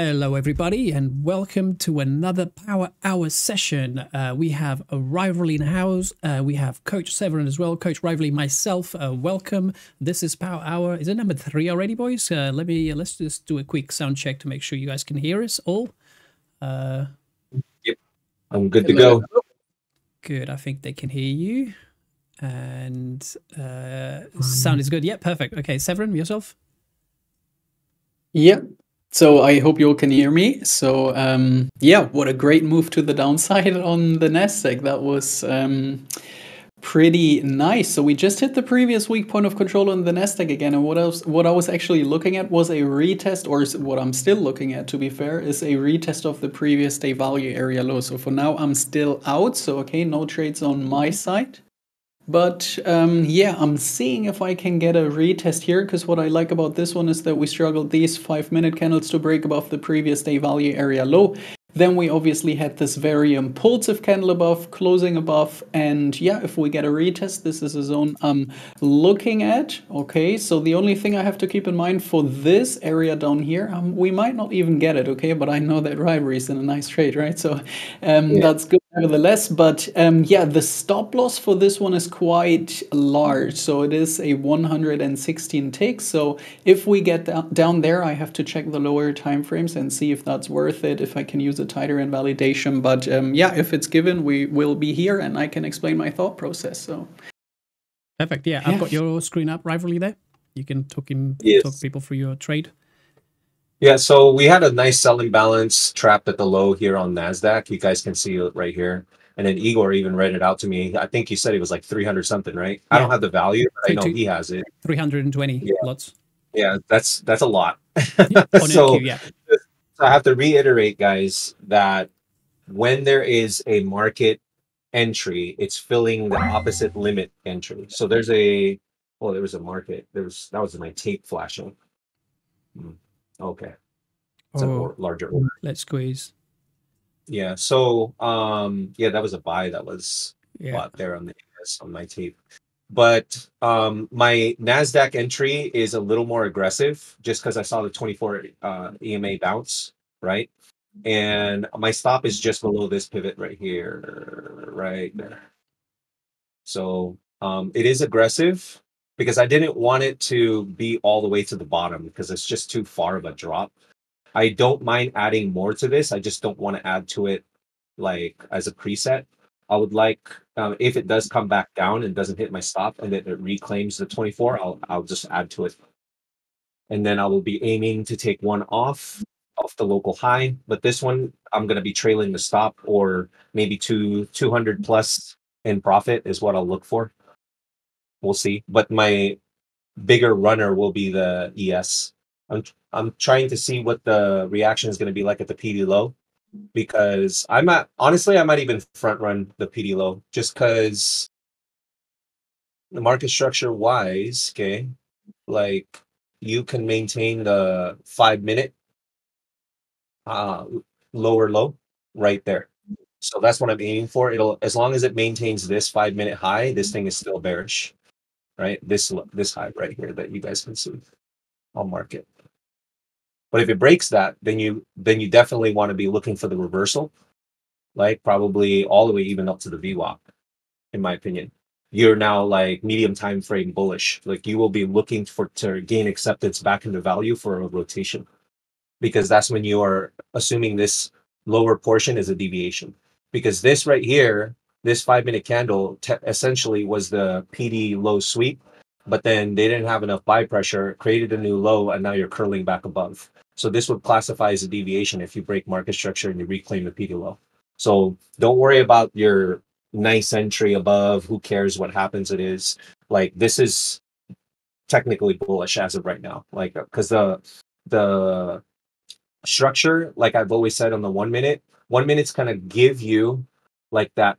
Hello, everybody, and welcome to another Power Hour session. Uh, we have a rivalry in house. Uh, we have Coach Severin as well, Coach Rivalry, myself. Uh, welcome. This is Power Hour. Is it number three already, boys? Uh, let me let's just do a quick sound check to make sure you guys can hear us all. Uh, yep, I'm good hello. to go. Good. I think they can hear you, and uh, sound is good. Yeah, perfect. Okay, Severin, yourself. Yep. So I hope you all can hear me. So um, yeah, what a great move to the downside on the Nasdaq. That was um, pretty nice. So we just hit the previous weak point of control on the Nasdaq again. And what else? What I was actually looking at was a retest, or what I'm still looking at, to be fair, is a retest of the previous day value area low. So for now, I'm still out. So okay, no trades on my side. But um, yeah, I'm seeing if I can get a retest here because what I like about this one is that we struggled these 5 minute candles to break above the previous day value area low. Then we obviously had this very impulsive candle above, closing above. And yeah, if we get a retest, this is a zone I'm looking at. Okay, so the only thing I have to keep in mind for this area down here, um, we might not even get it, okay? But I know that rivalry is in a nice trade, right? So um, yeah. that's good nevertheless. But um, yeah, the stop loss for this one is quite large. So it is a 116 tick. So if we get down there, I have to check the lower time frames and see if that's worth it, if I can use a tighter invalidation. But um, yeah, if it's given, we will be here and I can explain my thought process. So perfect. Yeah, yeah. I've got your screen up rivalry there. You can talk in yes. talk people through your trade. Yeah, so we had a nice selling balance trapped at the low here on Nasdaq. You guys can see it right here. And then Igor even read it out to me. I think he said it was like 300 something, right? Yeah. I don't have the value, but I know he has it. 320 yeah. lots. Yeah, that's that's a lot. Yeah, so, yeah. So I have to reiterate, guys, that when there is a market entry, it's filling the opposite limit entry. So there's a, oh, there was a market. There was, that was my tape flashing. Hmm. Okay. It's oh, a larger order. Let's squeeze. Yeah. So, um, yeah, that was a buy that was yeah. bought there on the on my tape but um, my Nasdaq entry is a little more aggressive just because I saw the 24 uh, EMA bounce, right? And my stop is just below this pivot right here, right there. So um, it is aggressive because I didn't want it to be all the way to the bottom because it's just too far of a drop. I don't mind adding more to this. I just don't want to add to it like as a preset I would like um, if it does come back down and doesn't hit my stop and then it reclaims the 24, I'll I'll just add to it. And then I will be aiming to take one off off the local high. But this one I'm gonna be trailing the stop or maybe two 200 plus in profit is what I'll look for. We'll see. But my bigger runner will be the ES. I'm I'm trying to see what the reaction is going to be like at the PD low because I might honestly I might even front run the PD low just because the market structure wise, okay, like you can maintain the five minute uh lower low right there. So that's what I'm aiming for. It'll as long as it maintains this five minute high, this thing is still bearish. Right? This this high right here that you guys can see. I'll mark it. But if it breaks that, then you then you definitely want to be looking for the reversal, like probably all the way even up to the VWAP, in my opinion. You're now like medium time frame bullish. Like you will be looking for to gain acceptance back into value for a rotation, because that's when you are assuming this lower portion is a deviation. Because this right here, this five minute candle essentially was the PD low sweep but then they didn't have enough buy pressure, created a new low, and now you're curling back above. So this would classify as a deviation if you break market structure and you reclaim the PD low. So don't worry about your nice entry above. Who cares what happens? It is like this is technically bullish as of right now. Like uh, because the the structure, like I've always said on the one minute, one minute's kind of give you like that.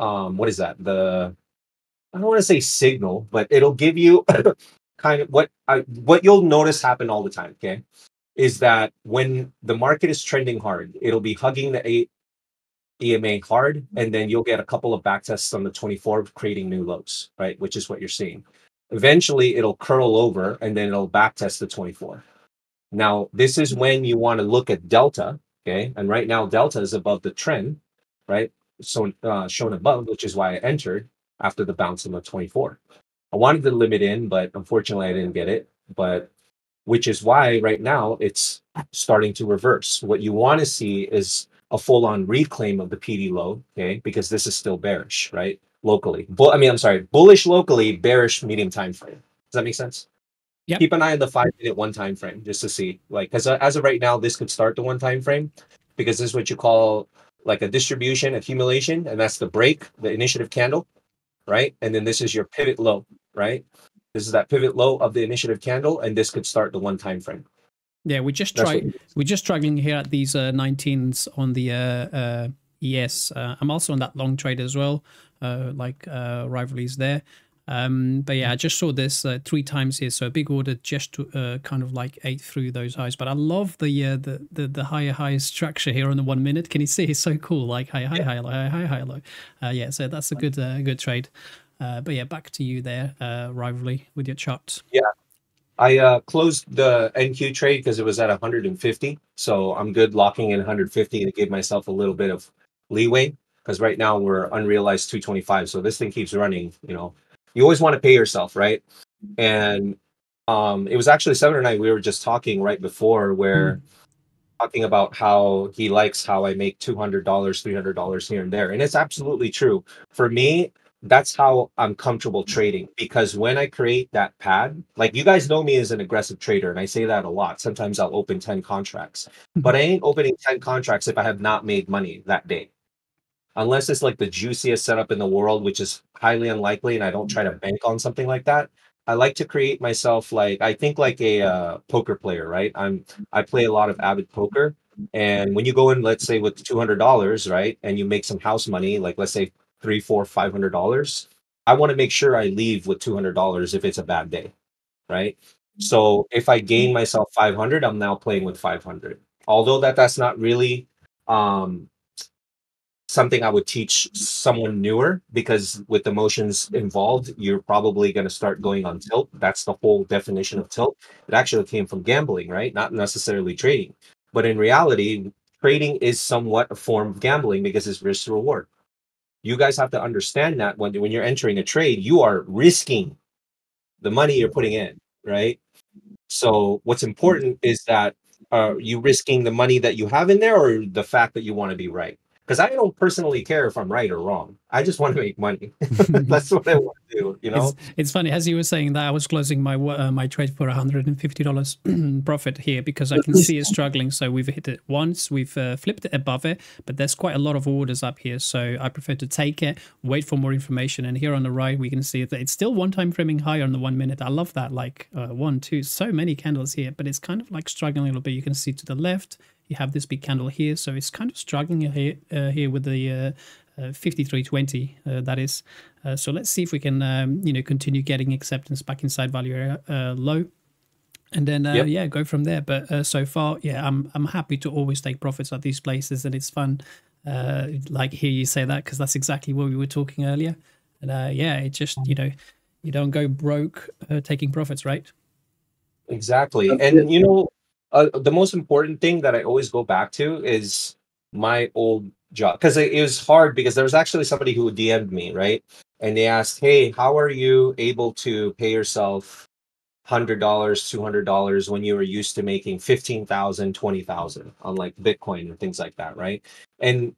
Um, what is that? The I don't want to say signal, but it'll give you kind of what I what you'll notice happen all the time. Okay, is that when the market is trending hard, it'll be hugging the eight EMA hard, and then you'll get a couple of backtests on the 24, creating new lows, right? Which is what you're seeing. Eventually, it'll curl over, and then it'll backtest the 24. Now, this is when you want to look at delta, okay? And right now, delta is above the trend, right? So uh, shown above, which is why I entered after the bounce in the 24. I wanted to limit in, but unfortunately, I didn't get it. But which is why right now it's starting to reverse. What you want to see is a full on reclaim of the PD low, okay? Because this is still bearish, right? Locally. Bull, I mean, I'm sorry, bullish locally, bearish medium time frame. Does that make sense? Yep. Keep an eye on the five minute one time frame just to see, like, because as of right now, this could start the one time frame because this is what you call like a distribution accumulation, and that's the break, the initiative candle, right? And then this is your pivot low, right? This is that pivot low of the initiative candle, and this could start the one time frame. Yeah, we just try. We're just struggling here at these uh, 19s on the uh, uh, ES. Uh, I'm also on that long trade as well, uh, like uh, rivalries there. Um, but yeah, I just saw this uh, three times here, so a big order just to uh, kind of like ate through those highs. But I love the uh, the, the the higher high structure here on the one minute. Can you see? It's so cool, like high high yeah. high low high high high low. Uh, yeah, so that's a good uh, good trade. Uh, but yeah, back to you there, rivalry with your charts. Yeah, I closed the NQ trade because it was at 150, so I'm good locking in 150 to give myself a little bit of leeway because right now we're unrealized 225. So this thing keeps running, you know you always want to pay yourself, right? And um, it was actually Severin. We were just talking right before where mm. talking about how he likes how I make two hundred dollars, three hundred dollars here and there, and it's absolutely true. For me, that's how I'm comfortable trading because when I create that pad, like you guys know me as an aggressive trader, and I say that a lot. Sometimes I'll open 10 contracts, but I ain't opening 10 contracts if I have not made money that day unless it's like the juiciest setup in the world, which is highly unlikely, and I don't try to bank on something like that. I like to create myself like I think like a uh, poker player, right? I'm I play a lot of avid poker, and when you go in, let's say with two hundred dollars, right, and you make some house money, like let's say three, four, five hundred dollars, I want to make sure I leave with two hundred dollars if it's a bad day, right? So if I gain myself five hundred, I'm now playing with five hundred. Although that that's not really um something I would teach someone newer because with emotions involved, you're probably going to start going on tilt. That's the whole definition of tilt. It actually came from gambling, right? Not necessarily trading. But in reality, trading is somewhat a form of gambling because it's risk reward. You guys have to understand that when, when you're entering a trade, you are risking the money you're putting in, right? So what's important is that are you risking the money that you have in there or the fact that you want to be right? Because I don't personally care if I'm right or wrong. I just want to make money. That's what I want to do. You know, it's, it's, funny as you were saying that I was closing my uh, my trade for 150 dollars profit here because I can see it struggling. So we've hit it once, we've uh, flipped it above it, but there's quite a lot of orders up here. So I prefer to take it, wait for more information, and here on the right we can see that it's still one time framing higher on the one minute. I love that, like uh, one, two, so many candles here, but it's kind of like struggling a little bit. You can see to the left you have this big candle here, so it's kind of struggling here, uh, here with the uh, uh, 5320 uh, that is. Uh, so let's see if we can um, you know continue getting acceptance back inside value area uh, low, and then yep. yeah go from there. But so far, yeah, I'm I'm happy to always take profits at these places, and it's fun. like hear you say that because that's exactly what we were talking earlier. And yeah, it just you know you don't go broke taking profits, right? Exactly, and you know uh, the most important thing that I always go back to is my old job because it, it, was hard because there was actually somebody who DM'd me, right? And they asked, Hey, how are you able to pay yourself $100, $200 when you were used to making 15,000, 20,000 on like Bitcoin and things like that, right? And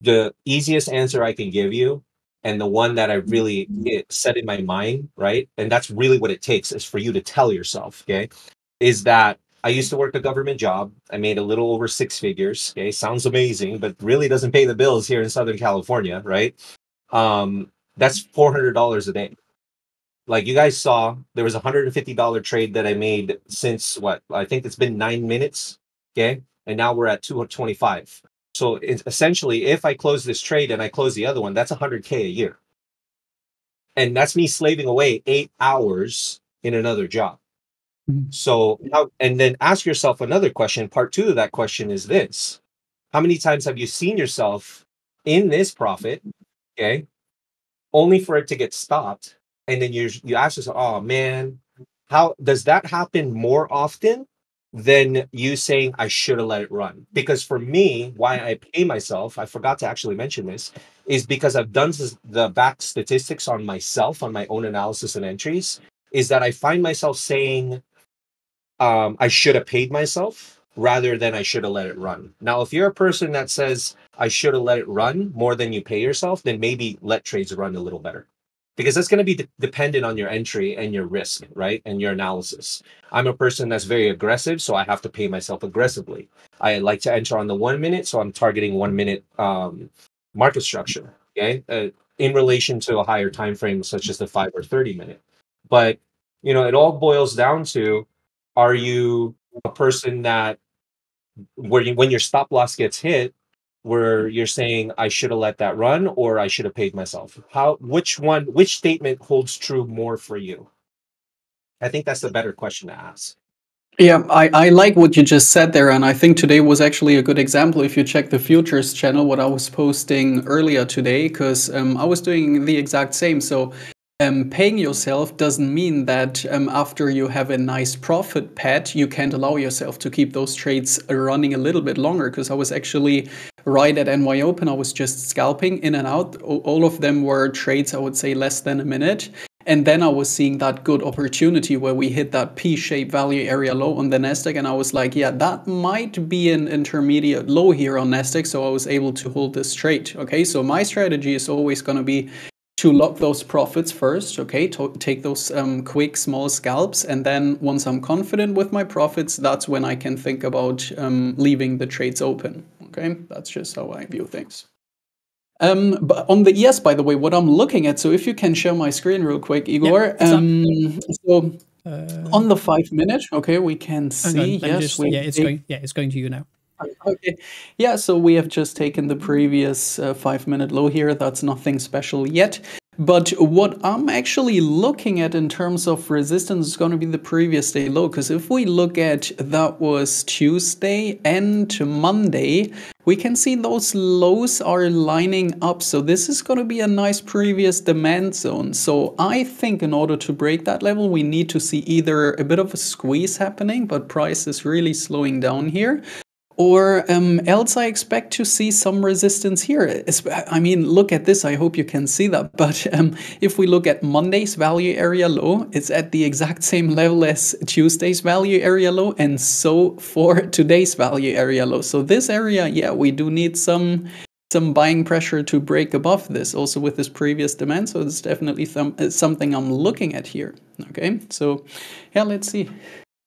the easiest answer I can give you and the one that I really set in my mind, right? And that's really what it takes is for you to tell yourself, okay? Is that I used to work a government job. I made a little over six figures. Okay, sounds amazing, but really doesn't pay the bills here in Southern California, right? Um, that's four hundred dollars a day. Like you guys saw, there was a hundred and fifty dollar trade that I made since what I think it's been nine minutes. Okay, and now we're at two twenty five. So essentially, if I close this trade and I close the other one, that's 100K a year. And that's me slaving away eight hours in another job. Mm-hmm. So how, and then ask yourself another question. Part two of that question is this: How many times have you seen yourself in this profit? Okay, only for it to get stopped, and then you you ask yourself, "Oh man, how does that happen more often than you saying I should have let it run. Because for me, why I pay myself, I forgot to actually mention this, is because I've done the back statistics on myself, on my own analysis and entries, is that I find myself saying um, I should have paid myself rather than I should have let it run. Now, if you're a person that says I should have let it run more than you pay yourself, then maybe let trades run a little better because that's going to be de- dependent on your entry and your risk, right? And your analysis. I'm a person that's very aggressive, so I have to pay myself aggressively. I like to enter on the one minute, so I'm targeting one minute um, market structure, okay, uh, in relation to a higher time frame such as the five or thirty minute. But you know, it all boils down to: Are you a person that where you, when your stop loss gets hit, where you're saying I should have let that run or I should have paid myself? How which one which statement holds true more for you? I think that's the better question to ask. Yeah, I, I like what you just said there, and I think today was actually a good example. If you check the futures channel, what I was posting earlier today, because um, I was doing the exact same. So um, paying yourself doesn't mean that um, after you have a nice profit pad, you can't allow yourself to keep those trades running a little bit longer. Because I was actually right at NY Open, I was just scalping in and out. All of them were trades, I would say, less than a minute. And then I was seeing that good opportunity where we hit that P-shaped value area low on the Nasdaq, and I was like, yeah, that might be an intermediate low here on Nasdaq. So I was able to hold this trade. Okay, so my strategy is always going to be to lock those profits first, okay, to take those um, quick small scalps. And then once I'm confident with my profits, that's when I can think about um, leaving the trades open, okay? That's just how I view things. Um, but on the ES, by the way, what I'm looking at, so if you can share my screen real quick, Igor. um, so uh, on the five minute, okay, we can see. yes, just, yeah, it's going. Yeah, it's going to you now. Okay. Yeah, so we have just taken the previous uh, five minute low here. That's nothing special yet. But what I'm actually looking at in terms of resistance is going to be the previous day low. Because if we look at that was Tuesday and Monday, we can see those lows are lining up. So this is going to be a nice previous demand zone. So I think in order to break that level, we need to see either a bit of a squeeze happening, but price is really slowing down here, or um, else I expect to see some resistance here. I mean, look at this. I hope you can see that. But um, if we look at Monday's value area low, it's at the exact same level as Tuesday's value area low, and so for today's value area low. So this area, yeah, we do need some some buying pressure to break above this also with this previous demand so it's definitely some, something i'm looking at here okay so yeah let's see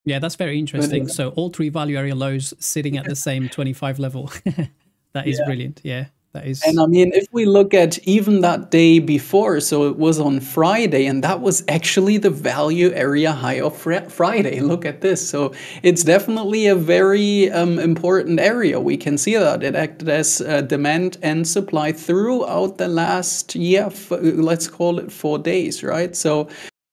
yeah, that's very interesting. So all three value area lows sitting at the same 25 level. that is yeah. brilliant. Yeah. That is And I mean if we look at even that day before, so it was on Friday and that was actually the value area high of Friday. Look at this. So it's definitely a very um, important area. We can see that it acted as uh, demand and supply throughout the last yeah, let's call it 4 days, right? So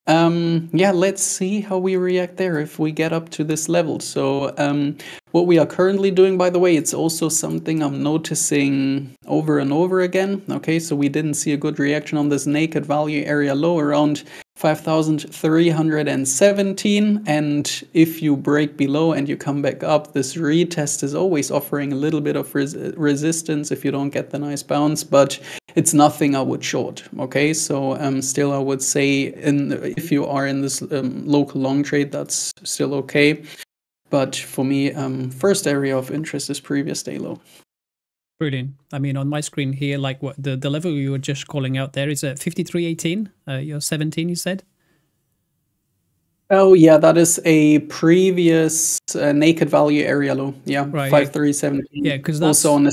um, yeah, let's see how we react there if we get up to this level. So um, what we are currently doing, by the way, it's also something I'm noticing over and over again. Okay, so we didn't see a good reaction on this naked value area low around 5,317. And if you break below and you come back up, this retest is always offering a little bit of res resistance if you don't get the nice bounce, but it's nothing I would short. Okay, so um, still I would say in if you are in this um, local long trade, that's still okay. But for me, um, first area of interest is previous day low. Brilliant. I mean, on my screen here, like what the, the level you were just calling out there is at 5318. Uh, you're 17, you said? Oh, yeah, that is a previous uh, naked value area low. Yeah, right, 5317. Yeah, because that's also on the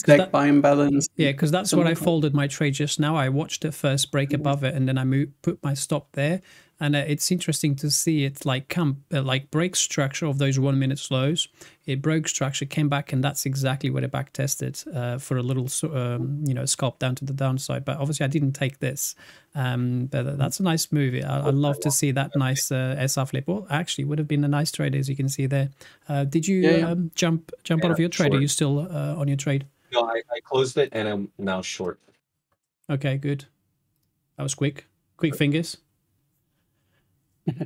stack buy balance. Yeah, because that's what I folded my trade just now. I watched it first break mm-hmm. above it and then I moved, put my stop there and uh, it's interesting to see it like come uh, like break structure of those one minute slows it broke structure came back and that's exactly what it back tested uh, for a little um, you know scalp down to the downside but obviously i didn't take this um, but that's a nice movie i, I love to see that nice uh, sr flip well actually would have been a nice trade as you can see there uh, did you yeah, yeah. Um, jump jump yeah, out of your trade short. are you still uh, on your trade no I, I closed it and i'm now short okay good that was quick quick fingers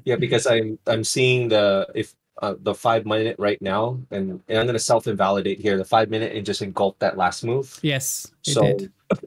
yeah, because I'm I'm seeing the if uh, the five minute right now, and, and I'm going to self invalidate here the five minute and just engulf that last move. Yes, so, did.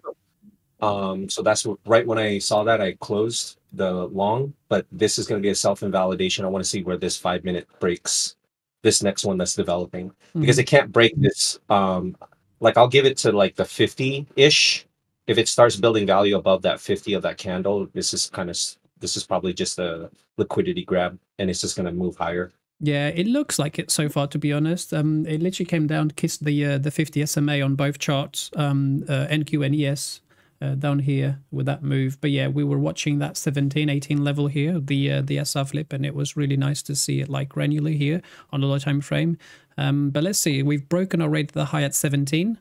Um, so that's right when I saw that I closed the long, but this is going to be a self invalidation. I want to see where this five minute breaks this next one that's developing mm-hmm. because it can't break this. Um, like I'll give it to like the 50 ish. If it starts building value above that 50 of that candle, this is kind of this is probably just a liquidity grab and it's just going to move higher. Yeah, it looks like it so far. To be honest, um, it literally came down to kiss the uh, the 50 SMA on both charts, um, uh, NQ and ES. Uh, down here with that move. But yeah, we were watching that 17, 18 level here, the uh, the SR flip, and it was really nice to see it like granular here on a low time frame. Um, but let's see, we've broken our already the high at 17.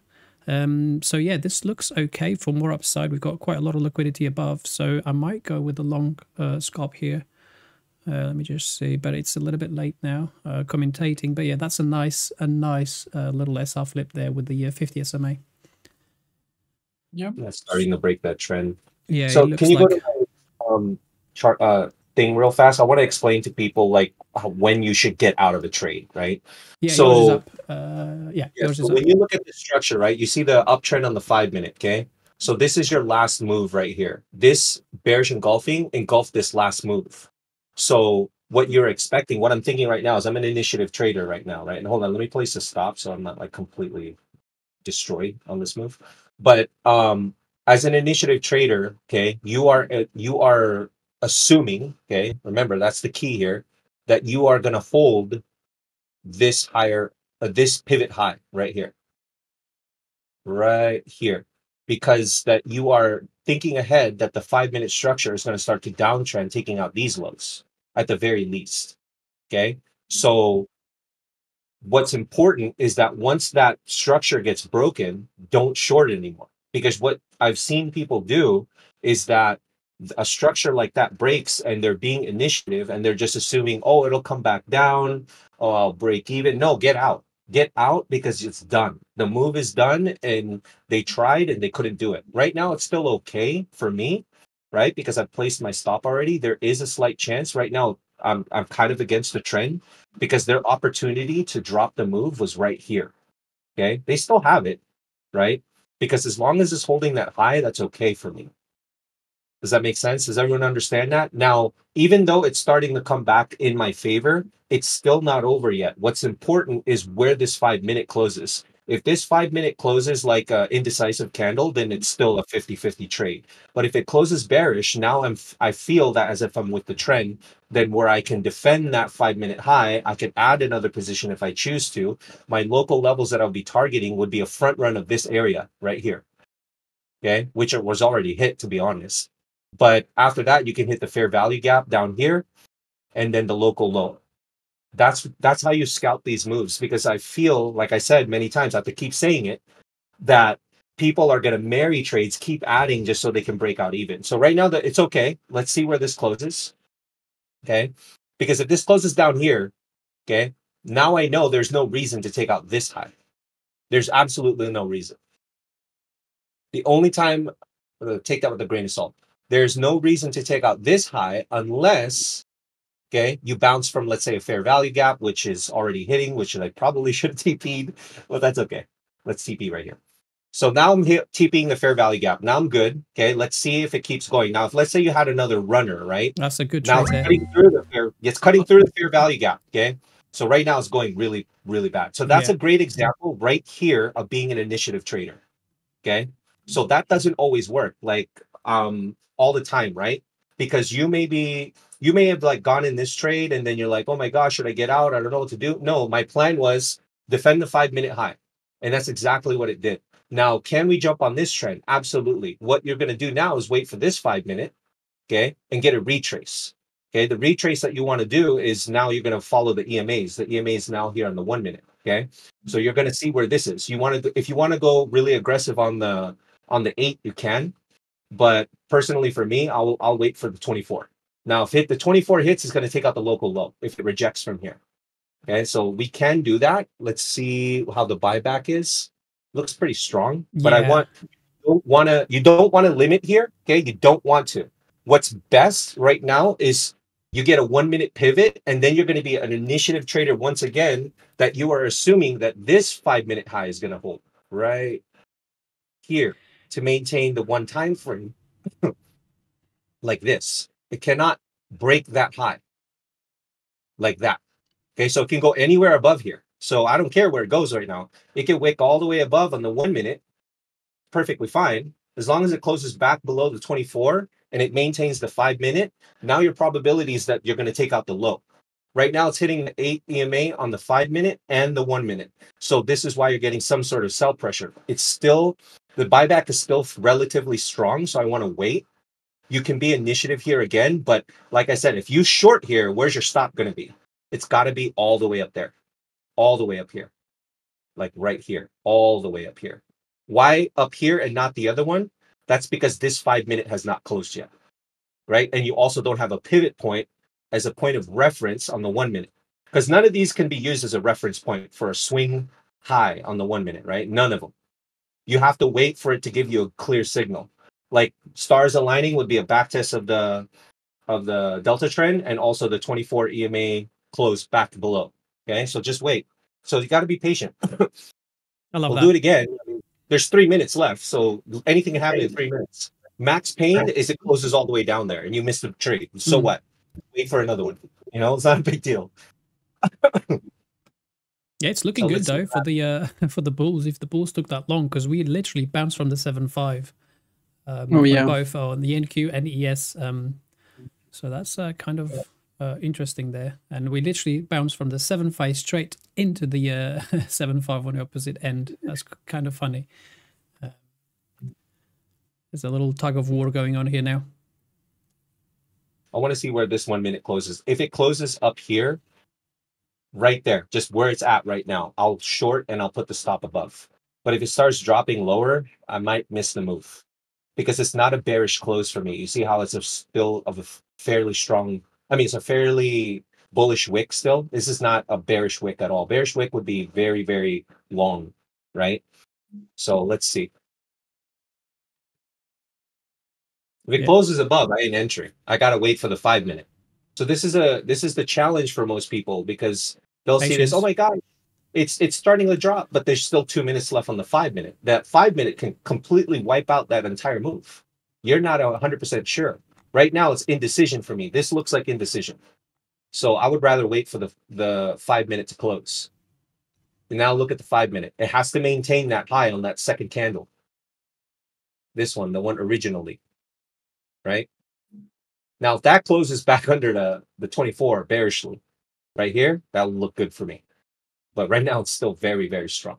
Um, so yeah, this looks okay for more upside. We've got quite a lot of liquidity above, so I might go with the long uh, scalp here. Uh, let me just see, but it's a little bit late now uh, commentating. But yeah, that's a nice, a nice uh, little SR flip there with the uh, 50 SMA. Yeah, that's starting to break that trend. Yeah. So can you like... go to my um, chart uh, thing real fast? I want to explain to people like when you should get out of a trade, right? Yeah. So uh, yeah. yeah so when you look at the structure, right, you see the uptrend on the five minute. Okay. So this is your last move right here. This bearish engulfing engulfed this last move. So what you're expecting, what I'm thinking right now is I'm an initiative trader right now, right? And hold on, let me place a stop so I'm not like completely destroyed on this move. But um as an initiative trader, okay, you are uh, you are assuming, okay, remember that's the key here, that you are going to hold this higher uh, this pivot high right here. Right here because that you are thinking ahead that the five minute structure is going to start to downtrend, taking out these lows at the very least. Okay. So, what's important is that once that structure gets broken, don't short anymore. Because what I've seen people do is that a structure like that breaks and they're being initiative and they're just assuming, oh, it'll come back down, oh, I'll break even. No, get out get out because it's done. The move is done and they tried and they couldn't do it. Right now, it's still okay for me, right? Because I've placed my stop already. There is a slight chance right now. I'm, I'm kind of against the trend because their opportunity to drop the move was right here. Okay. They still have it, right? Because as long as it's holding that high, that's okay for me. Does that make sense? Does everyone understand that? Now, even though it's starting to come back in my favor, it's still not over yet. What's important is where this five minute closes. If this five minute closes like an indecisive candle, then it's still a 50 50 trade. But if it closes bearish, now I'm I feel that as if I'm with the trend, then where I can defend that five minute high, I can add another position if I choose to. My local levels that I'll be targeting would be a front run of this area right here. Okay, which it was already hit to be honest. But after that, you can hit the fair value gap down here and then the local low. That's that's how you scout these moves because I feel, like I said many times, I have to keep saying it, that people are going to marry trades, keep adding just so they can break out even. So right now that it's okay. Let's see where this closes. Okay. Because if this closes down here, okay, now I know there's no reason to take out this high. There's absolutely no reason. The only time, uh, take that with a grain of salt there's no reason to take out this high unless okay you bounce from let's say a fair value gap which is already hitting which i probably should have TP'd but that's okay let's TP right here so now I'm TPing the fair value gap. Now I'm good. Okay, let's see if it keeps going. Now, if let's say you had another runner, right? That's a good now it's cutting through the fair. It's cutting through the fair value gap. Okay, so right now it's going really, really bad. So that's yeah. a great example right here of being an initiative trader. Okay, so that doesn't always work. Like um, all the time, right? Because you may be you may have like gone in this trade and then you're like, oh my gosh, should I get out? I don't know what to do. No, my plan was defend the five minute high. And that's exactly what it did. Now, can we jump on this trend? Absolutely. What you're going to do now is wait for this five minute, okay, and get a retrace. Okay, the retrace that you want to do is now you're going to follow the EMAs. The EMA is now here on the one minute. Okay, so you're going to see where this is. You want to, if you want to go really aggressive on the on the eight, you can. But personally, for me, I'll I'll wait for the 24. Now, if hit the 24 hits, it's going to take out the local low if it rejects from here. Okay, so we can do that. Let's see how the buyback is. Looks pretty strong, but yeah. I want don't want to you don't want to limit here. Okay, you don't want to. What's best right now is you get a one minute pivot, and then you're going to be an initiative trader once again that you are assuming that this five minute high is going to hold right here to maintain the one time frame like this. It cannot break that high like that. Okay, so it can go anywhere above here. So I don't care where it goes right now. It can wick all the way above on the one minute, perfectly fine. As long as it closes back below the 24 and it maintains the five minute, now your probability is that you're going to take out the low. Right now, it's hitting the eight EMA on the five minute and the one minute. So this is why you're getting some sort of sell pressure. It's still the buyback is still relatively strong. So I want to wait. You can be initiative here again, but like I said, if you short here, where's your stop going to be? It's got to be all the way up there, all the way up here, like right here, all the way up here. Why up here and not the other one? That's because this five minute has not closed yet, right? And you also don't have a pivot point as a point of reference on the one minute because none of these can be used as a reference point for a swing high on the one minute, right? None of them. You have to wait for it to give you a clear signal. Like stars aligning would be a backtest of the of the delta trend and also the 24 EMA close back below. Okay, so just wait. So you got to be patient. I love we'll that. do it again. there's three minutes left, so anything can happen in three minutes. Max pain is it closes all the way down there, and you miss the trade. So mm-hmm. what? Wait for another one. You know, it's not a big deal. yeah, it's looking so good though for the uh, for the Bulls. If the Bulls took that long, because we literally bounced from the seven five. Um, oh yeah, both on the NQ and ES. Um, so that's uh, kind of uh, interesting there. And we literally bounced from the 7 5 straight into the uh, 7 5 on the opposite end. That's kind of funny. Uh, there's a little tug of war going on here now. I want to see where this one minute closes. If it closes up here, right there, just where it's at right now, I'll short and I'll put the stop above. But if it starts dropping lower, I might miss the move because it's not a bearish close for me. You see how it's a still of a fairly strong I mean, it's a fairly bullish wick still. This is not a bearish wick at all. Bearish wick would be very, very long, right? So let's see. If it yeah. closes above, I ain't entering. I gotta wait for the five minute. So this is a this is the challenge for most people because they'll see this. Oh my god, it's it's starting to drop, but there's still two minutes left on the five minute. That five minute can completely wipe out that entire move. You're not hundred percent sure. Right now, it's indecision for me. This looks like indecision. So I would rather wait for the, the five minute to close. And now look at the five minute. It has to maintain that high on that second candle. This one, the one originally, right? Now, if that closes back under the, the 24 bearishly, right here, that'll look good for me. But right now, it's still very, very strong.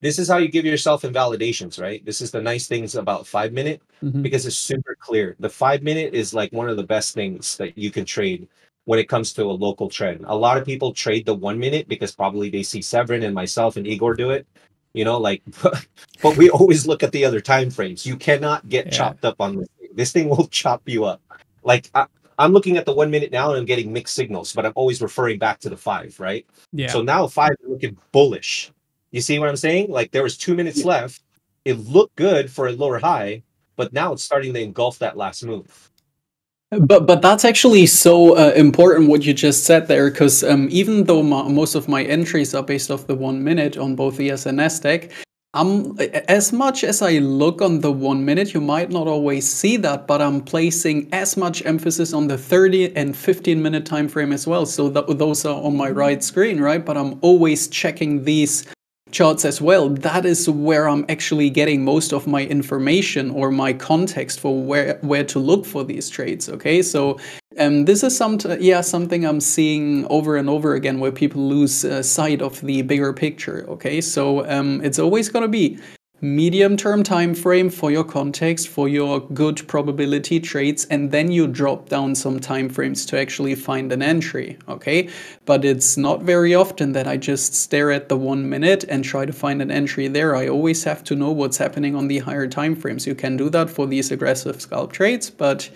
this is how you give yourself invalidations, right? This is the nice things about five minute mm-hmm. because it's super clear. The five minute is like one of the best things that you can trade when it comes to a local trend. A lot of people trade the one minute because probably they see Severin and myself and Igor do it. You know, like, but we always look at the other time frames. You cannot get yeah. chopped up on this thing. This thing will chop you up. Like, I, I'm looking at the one minute now and I'm getting mixed signals, but I'm always referring back to the five, right? Yeah. So now five looking bullish you see what I'm saying? Like there was two minutes left. It looked good for a lower high, but now it's starting to engulf that last move. But but that's actually so uh, important what you just said there, because um, even though most of my entries are based off the one minute on both ES and NASDAQ, um, as much as I look on the one minute, you might not always see that, but I'm placing as much emphasis on the 30 and 15 minute time frame as well. So that, those are on my right screen, right? But I'm always checking these charts as well, that is where I'm actually getting most of my information or my context for where where to look for these trades. Okay, so um, this is some yeah something I'm seeing over and over again where people lose uh, sight of the bigger picture. Okay, so um, it's always gonna be medium term time frame for your context for your good probability trades and then you drop down some time frames to actually find an entry okay but it's not very often that i just stare at the one minute and try to find an entry there i always have to know what's happening on the higher time frames you can do that for these aggressive scalp trades but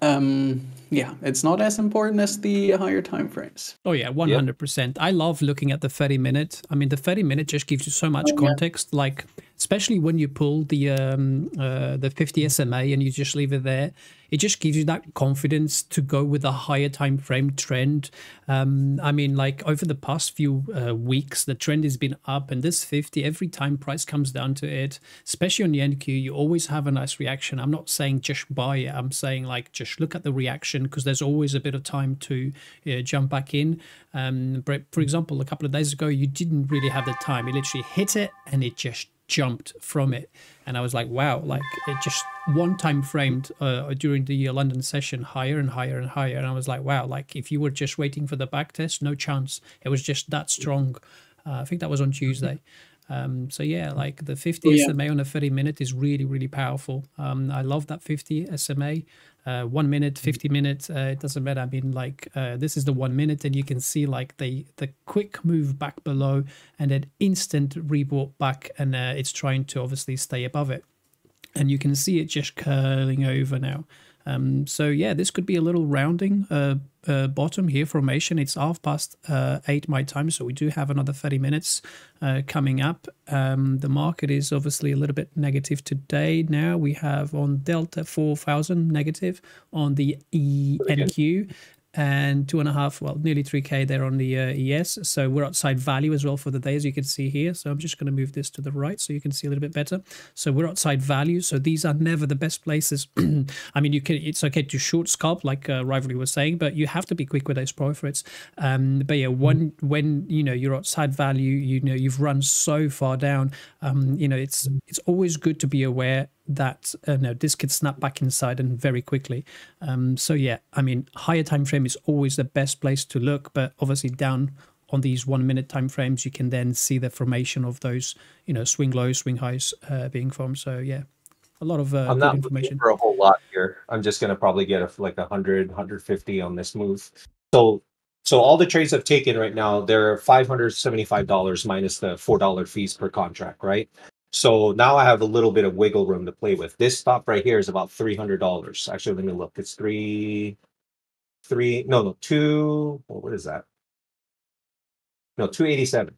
um yeah, it's not as important as the higher time frames. Oh yeah, one hundred percent. I love looking at the thirty minute. I mean, the thirty minute just gives you so much oh, context. Yeah. Like especially when you pull the um, uh, the 50 SMA and you just leave it there. It just gives you that confidence to go with a higher time frame trend. Um, I mean, like over the past few uh, weeks, the trend has been up, and this 50 every time price comes down to it, especially on the NQ, you always have a nice reaction. I'm not saying just buy it. I'm saying like just look at the reaction because there's always a bit of time to uh, jump back in. Um, but for example, a couple of days ago, you didn't really have the time. You literally hit it and it just jumped from it. And i was like wow like it just one time framed uh, during the london session higher and higher and higher. And i was like wow like if you were just waiting for the back test no chance. It was just that strong. Uh, i think that was on tuesday. Um, so yeah like the 50 yeah. sma on a 30 minute is really really powerful. Um, i love that 50 sma uh, one minute, 50 minutes, uh, it doesn't matter. I mean, like uh, this is the one minute, and you can see like the the quick move back below and then instant reboot back, and uh, it's trying to obviously stay above it. And you can see it just curling over now. Um, so yeah, this could be a little rounding uh, uh, bottom here formation. It's half past uh, eight my time, so we do have another 30 minutes uh, coming up. Um, the market is obviously a little bit negative today. Now we have on Delta 4000 negative on the ENQ and two and a half, well, nearly 3K there on the uh, ES. So we're outside value as well for the day, as you can see here. So I'm just going to move this to the right so you can see a little bit better. So we're outside value. So these are never the best places. I mean, you can. it's okay to short scalp, like uh, Rivalry was saying, but you have to be quick with those profits. Um, but yeah, when, when, you know, you're outside value, you know, you've run so far down, um, you know, it's, it's always good to be aware that uh, no, this could snap back inside and very quickly. Um, so yeah, I mean, higher time frame is always the best place to look, but obviously down on these one minute time frames, you can then see the formation of those, you know, swing lows, swing highs uh, being formed. So yeah, a lot of uh, I'm not information for a whole lot here. I'm just gonna probably get a, like 100, 150 on this move. So so all the trades I've taken right now, they're $575 minus the $4 fees per contract, right? So now I have a little bit of wiggle room to play with. This stop right here is about three hundred dollars. Actually, let me look. It's three, three. No, no, two. Oh, what is that? No, two eighty seven.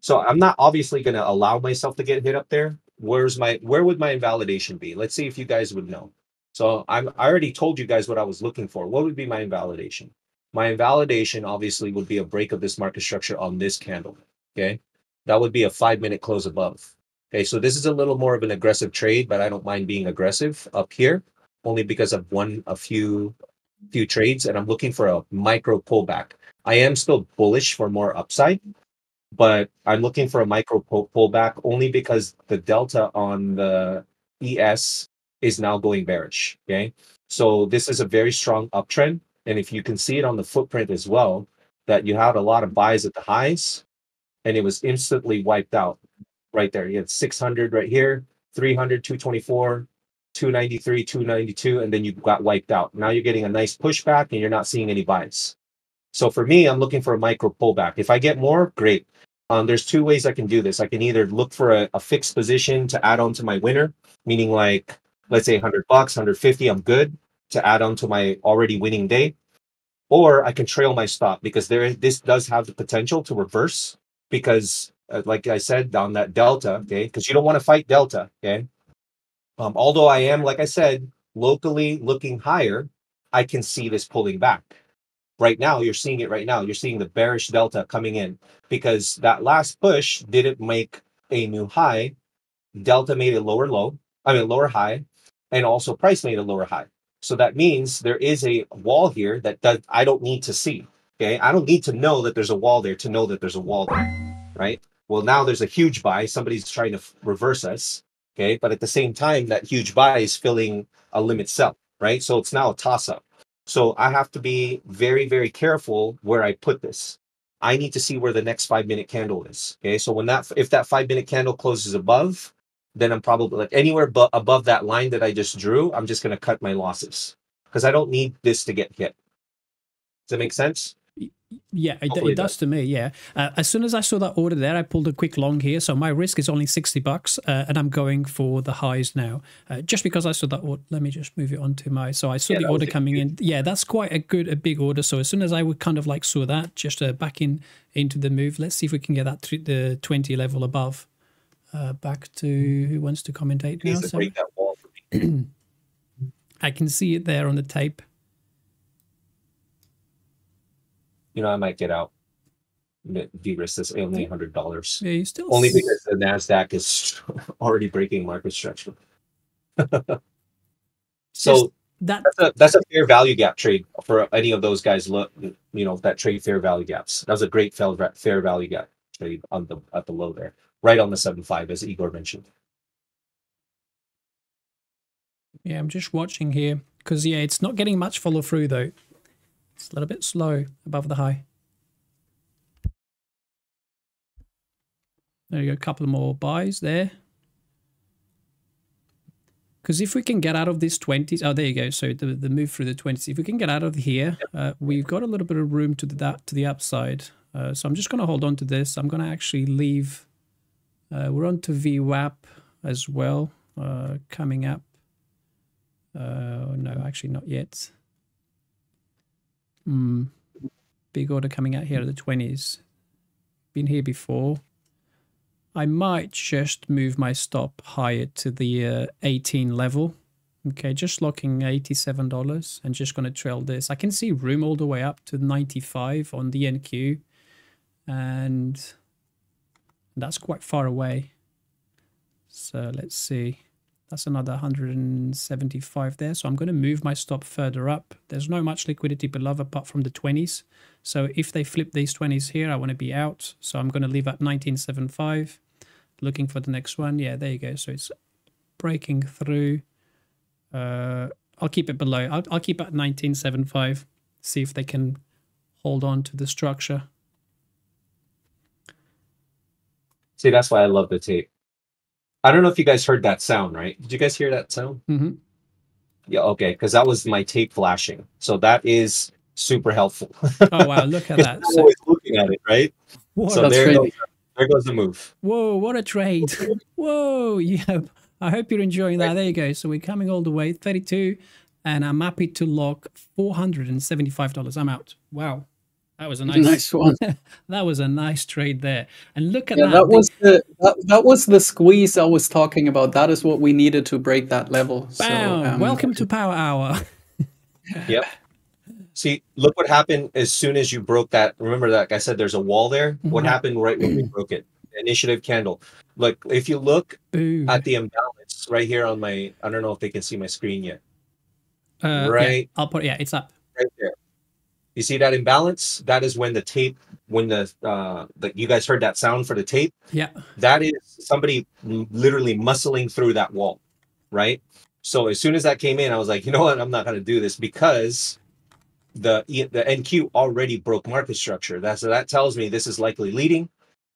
So I'm not obviously going to allow myself to get hit up there. Where's my? Where would my invalidation be? Let's see if you guys would know. So I'm. I already told you guys what I was looking for. What would be my invalidation? My invalidation obviously would be a break of this market structure on this candle. Okay, that would be a five minute close above. Okay, so this is a little more of an aggressive trade, but I don't mind being aggressive up here only because I've won a few few trades and I'm looking for a micro pullback. I am still bullish for more upside, but I'm looking for a micro pull- pullback only because the delta on the ES is now going bearish. Okay, so this is a very strong uptrend, and if you can see it on the footprint as well, that you had a lot of buys at the highs, and it was instantly wiped out right there. You had 600 right here, 300, 224, 293, 292, and then you got wiped out. Now you're getting a nice pushback and you're not seeing any buys. So for me, I'm looking for a micro pullback. If I get more, great. Um, there's two ways I can do this. I can either look for a, a fixed position to add on to my winner, meaning like, let's say 100 bucks, 150, I'm good to add on to my already winning day. Or I can trail my stop because there this does have the potential to reverse because like I said, down that delta, okay, because you don't want to fight delta, okay. Um, although I am, like I said, locally looking higher, I can see this pulling back. Right now, you're seeing it right now. You're seeing the bearish delta coming in because that last push didn't make a new high. Delta made a lower low, I mean, lower high, and also price made a lower high. So that means there is a wall here that does, I don't need to see. Okay. I don't need to know that there's a wall there to know that there's a wall there. Right. Well, now there's a huge buy. Somebody's trying to reverse us. Okay. But at the same time, that huge buy is filling a limit sell, right? So it's now a toss up. So I have to be very, very careful where I put this. I need to see where the next five minute candle is. Okay. So when that, if that five minute candle closes above, then I'm probably like anywhere but above that line that I just drew, I'm just going to cut my losses because I don't need this to get hit. Does that make sense? Yeah, it, it does to me. Yeah. Uh, as soon as I saw that order there, I pulled a quick long here. So my risk is only 60 bucks uh, and I'm going for the highs now. Uh, just because I saw that order. Let me just move it on to my. So I saw yeah, the order coming in. Yeah, that's quite a good, a big order. So as soon as I would kind of like saw that, just uh, back in into the move, let's see if we can get that to the 20 level above. uh, back to who wants to commentate now. So. I can see it there on the tape. You know, I might get out. De-risk this only hundred dollars. Yeah, you still only because the Nasdaq is already breaking market structure. so that that's a, that's a fair value gap trade for any of those guys. Look, you know that trade fair value gaps. That was a great fair fair value gap trade on the at the low there, right on the seven five as Igor mentioned. Yeah, I'm just watching here because yeah, it's not getting much follow through though. It's a little bit slow above the high. There you go, a couple more buys there. Because if we can get out of this 20s, oh, there you go. So the, the move through the 20s, if we can get out of here, uh, we've got a little bit of room to the, that, to the upside. Uh, so I'm just going to hold on to this. I'm going to actually leave. Uh, we're on to VWAP as well, uh, coming up. Uh, no, actually not yet. Mm, big order coming out here at the 20s. Been here before. I might just move my stop higher to the uh, 18 level. Okay, just locking $87 and just going to trail this. I can see room all the way up to 95 on the NQ. And that's quite far away. So let's see. That's another 175 there. So I'm going to move my stop further up. There's no much liquidity below apart from the 20s. So if they flip these 20s here, I want to be out. So I'm going to leave at 1975 looking for the next one. Yeah, there you go. So it's breaking through. Uh, I'll keep it below. I'll, I'll keep at 1975. See if they can hold on to the structure. See, that's why I love the tape. I don't know if you guys heard that sound, right? Did you guys hear that sound? Mm-hmm. Yeah, okay, because that was my tape flashing. So that is super helpful. oh wow, look at that! so, always looking at it, right? What? So there goes, there goes the move. Whoa, what a trade. Whoa, yeah. I hope you're enjoying that. There you go. So we're coming all the way, 32, and I'm happy to lock $475. I'm out. Wow. That was a nice, nice one. that was a nice trade there. And look at yeah, that. That was the that, that, was the squeeze I was talking about. That is what we needed to break that level. Bam. So, um, Welcome to Power Hour. yep. See, look what happened as soon as you broke that. Remember that I said there's a wall there? Mm-hmm. What happened right when we broke it? initiative candle. Look, if you look Ooh. at the imbalance right here on my, I don't know if they can see my screen yet. Uh, right. Yeah, I'll put, yeah, it's up. Right there. You see that imbalance? That is when the tape, when the, uh, the, you guys heard that sound for the tape. Yeah. That is somebody literally muscling through that wall. Right. So as soon as that came in, I was like, you know what? I'm not going to do this because the the NQ already broke market structure. That so that tells me this is likely leading,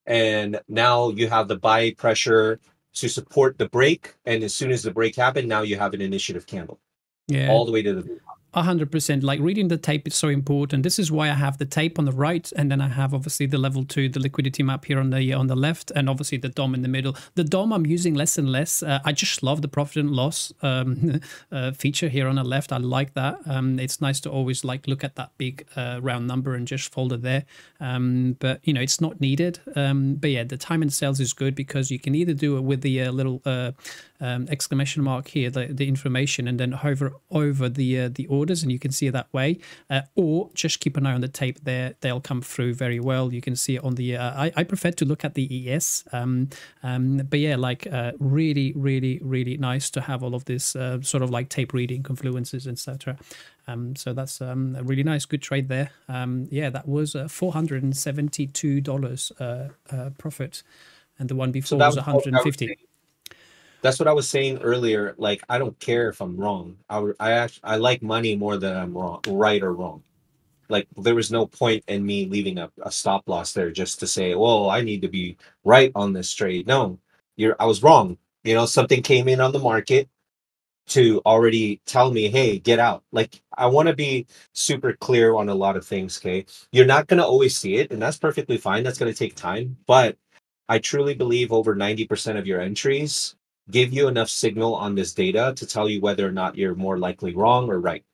and now you have the buy pressure to support the break. And as soon as the break happened, now you have an initiative candle. Yeah, all the way to the hundred percent. Like reading the tape is so important. This is why I have the tape on the right, and then I have obviously the level two, the liquidity map here on the on the left, and obviously the DOM in the middle. The DOM I'm using less and less. Uh, I just love the profit and loss um, uh, feature here on the left. I like that. Um, it's nice to always like look at that big uh, round number and just fold it there. Um, but you know it's not needed. Um, but yeah, the time and sales is good because you can either do it with the uh, little uh, um, exclamation mark here, the, the information, and then hover over the uh, the orders, and you can see it that way. Uh, or just keep an eye on the tape there; they'll come through very well. You can see it on the. Uh, I, I prefer to look at the ES, um, um, but yeah, like uh, really, really, really nice to have all of this uh, sort of like tape reading, confluences, etc. Um, so that's um, a really nice, good trade there. Um, yeah, that was uh, four hundred and seventy-two dollars uh, uh, profit, and the one before so was one hundred and fifty that's what I was saying earlier. Like, I don't care if I'm wrong. I I actually, I like money more than I'm wrong, right or wrong. Like, there was no point in me leaving a, a stop loss there just to say, "Well, I need to be right on this trade." No, you're. I was wrong. You know, something came in on the market to already tell me, "Hey, get out." Like, I want to be super clear on a lot of things. Okay, you're not gonna always see it, and that's perfectly fine. That's gonna take time, but I truly believe over 90% of your entries give you enough signal on this data to tell you whether or not you're more likely wrong or right.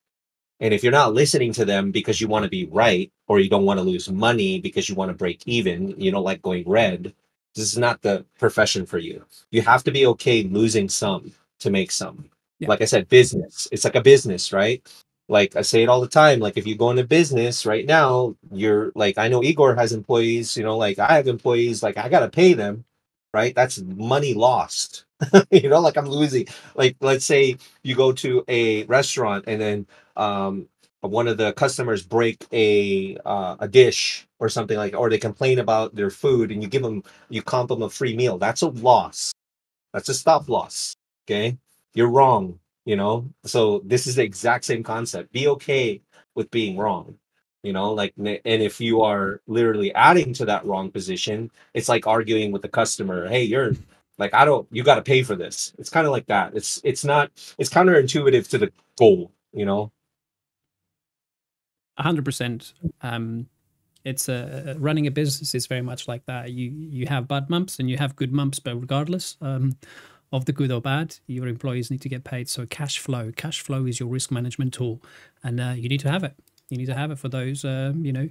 And if you're not listening to them because you want to be right or you don't want to lose money because you want to break even, you don't like going red, this is not the profession for you. You have to be okay losing some to make some. Yeah. Like I said, business. It's like a business, right? Like I say it all the time. Like if you go into business right now, you're like I know Igor has employees, you know, like I have employees, like I gotta pay them, right? That's money lost. you know, like I'm losing. Like let's say you go to a restaurant and then um one of the customers break a uh, a dish or something like or they complain about their food and you give them you comp them a free meal that's a loss that's a stop loss okay you're wrong you know so this is the exact same concept be okay with being wrong you know like and if you are literally adding to that wrong position it's like arguing with the customer hey you're like i don't you got to pay for this it's kind of like that it's it's not it's counterintuitive to the goal you know hundred percent. Um, it's a running a business is very much like that. You you have bad months and you have good months, but regardless um, of the good or bad, your employees need to get paid. So cash flow, cash flow is your risk management tool, and uh, you need to have it. You need to have it for those, uh, you know,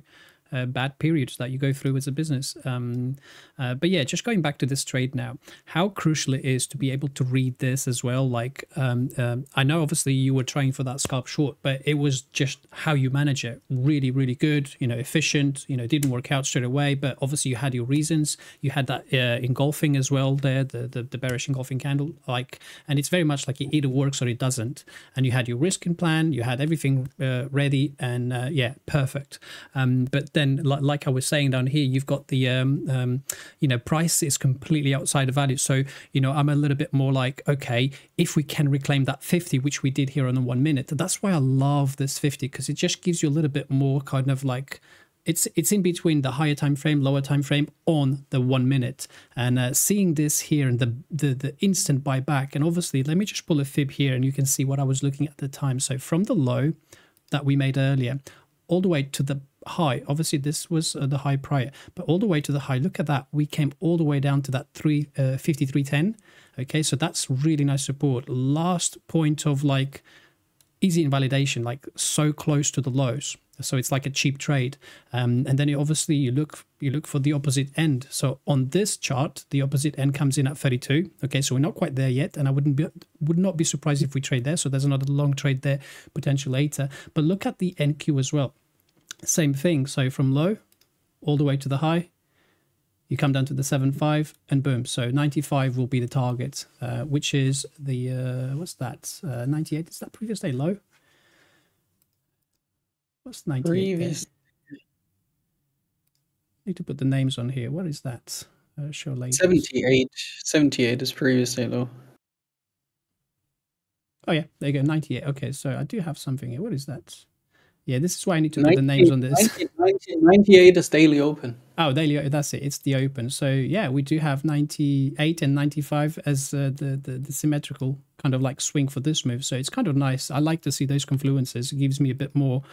uh, bad periods that you go through as a business. Um, uh, but yeah, just going back to this trade now, how crucial it is to be able to read this as well. Like, um, um, I know obviously you were trying for that scalp short, but it was just how you manage it. Really, really good, you know, efficient, you know, didn't work out straight away, but obviously you had your reasons. You had that uh, engulfing as well there, the, the, the bearish engulfing candle, like, and it's very much like it either works or it doesn't. And you had your risk in plan, you had everything uh, ready, and uh, yeah, perfect. Um, but then then like I was saying down here, you've got the um, um, you know price is completely outside of value. So you know I'm a little bit more like okay, if we can reclaim that 50, which we did here on the one minute, that's why I love this 50 because it just gives you a little bit more kind of like it's it's in between the higher time frame, lower time frame on the one minute, and uh, seeing this here and the, the the instant buyback, and obviously let me just pull a fib here, and you can see what I was looking at the time. So from the low that we made earlier, all the way to the high. Obviously, this was uh, the high prior, but all the way to the high. Look at that. We came all the way down to that 3 uh, 5310. Okay, so that's really nice support. Last point of like easy invalidation, like so close to the lows. So it's like a cheap trade. Um, and then you obviously you look you look for the opposite end. So on this chart, the opposite end comes in at 32. Okay, so we're not quite there yet, and I wouldn't be would not be surprised if we trade there. So there's another long trade there potential later. But look at the NQ as well same thing. So from low all the way to the high, you come down to the 7.5 and boom. So 95 will be the target, uh, which is the, uh, what's that? Uh, 98, is that previous day low? What's 98? Previous. Need to put the names on here. What is that? Uh, show later. 78. 78 is previous day low. Oh yeah, there you go, 98. Okay, so I do have something here. What is that? Yeah, this is why I need to 90, put the names on this. 90, 90, 98 is daily open. Oh, daily. That's it. It's the open. So yeah, we do have 98 and 95 as uh, the, the, the symmetrical kind of like swing for this move. So it's kind of nice. I like to see those confluences. It gives me a bit more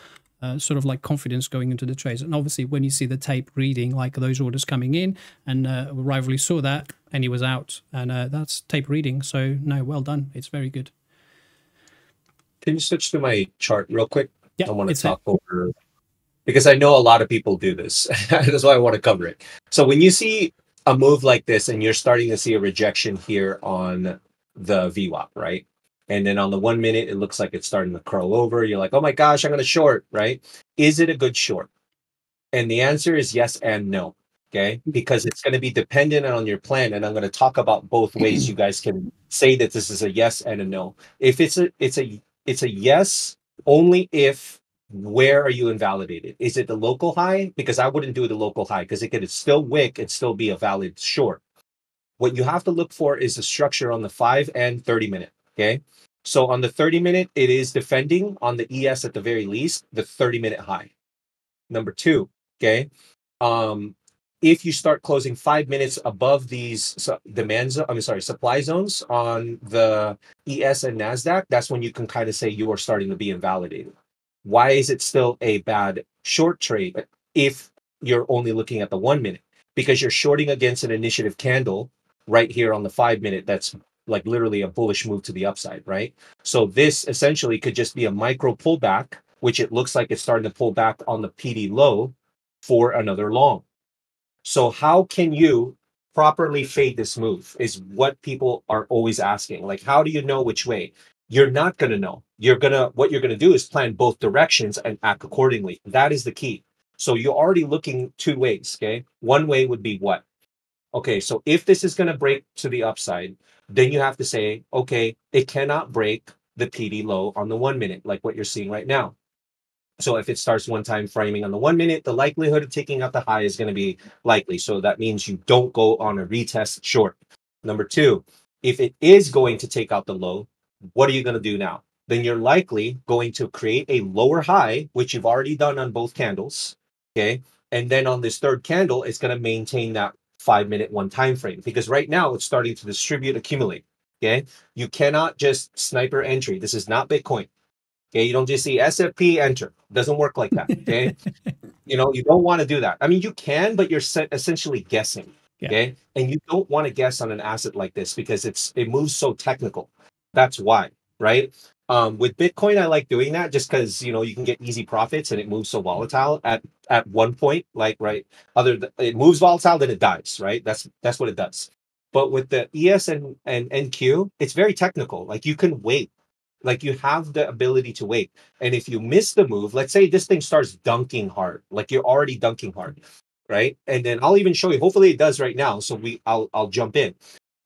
uh, sort of like confidence going into the trades. And obviously, when you see the tape reading, like those orders coming in, and uh, Rivalry saw that and he was out, and uh, that's tape reading. So no, well done. It's very good. Can you switch to my chart real quick? Yeah, I want to talk a- over because I know a lot of people do this. That's why I want to cover it. So when you see a move like this and you're starting to see a rejection here on the VWAP, right? And then on the one minute, it looks like it's starting to curl over. You're like, oh my gosh, I'm going to short, right? Is it a good short? And the answer is yes and no. Okay. Mm-hmm. Because it's going to be dependent on your plan. And I'm going to talk about both ways you guys can say that this is a yes and a no. If it's a, it's a, it's a yes only if where are you invalidated? Is it the local high? Because I wouldn't do the local high because it could still wick and still be a valid short. What you have to look for is the structure on the five and 30 minute. Okay. So on the 30 minute, it is defending on the ES at the very least, the 30 minute high. Number two, okay. Um, if you start closing five minutes above these demand zone, I'm sorry, supply zones on the ES and NASDAQ, that's when you can kind of say you are starting to be invalidated. Why is it still a bad short trade if you're only looking at the one minute? Because you're shorting against an initiative candle right here on the five minute that's like literally a bullish move to the upside, right? So this essentially could just be a micro pullback, which it looks like it's starting to pull back on the PD low for another long so how can you properly fade this move is what people are always asking. Like, how do you know which way? You're not going to know. You're going to, what you're going to do is plan both directions and act accordingly. That is the key. So you're already looking two ways. Okay. One way would be what? Okay. So if this is going to break to the upside, then you have to say, okay, it cannot break the PD low on the one minute, like what you're seeing right now. So if it starts one time framing on the one minute, the likelihood of taking out the high is going to be likely. So that means you don't go on a retest short. Number two, if it is going to take out the low, what are you going to do now? Then you're likely going to create a lower high, which you've already done on both candles. Okay. And then on this third candle, it's going to maintain that five minute one time frame because right now it's starting to distribute, accumulate. Okay. You cannot just sniper entry. This is not Bitcoin. Okay, you don't just see SFP enter. It doesn't work like that. Okay, you know you don't want to do that. I mean, you can, but you're essentially guessing. Yeah. Okay, and you don't want to guess on an asset like this because it's it moves so technical. That's why, right? Um, with Bitcoin, I like doing that just because you know you can get easy profits and it moves so volatile at at one point. Like right, other th- it moves volatile, then it dies. Right, that's that's what it does. But with the ES and, and NQ, it's very technical. Like you can wait like you have the ability to wait. And if you miss the move, let's say this thing starts dunking hard, like you're already dunking hard, right? And then I'll even show you. Hopefully it does right now. So we I'll I'll jump in.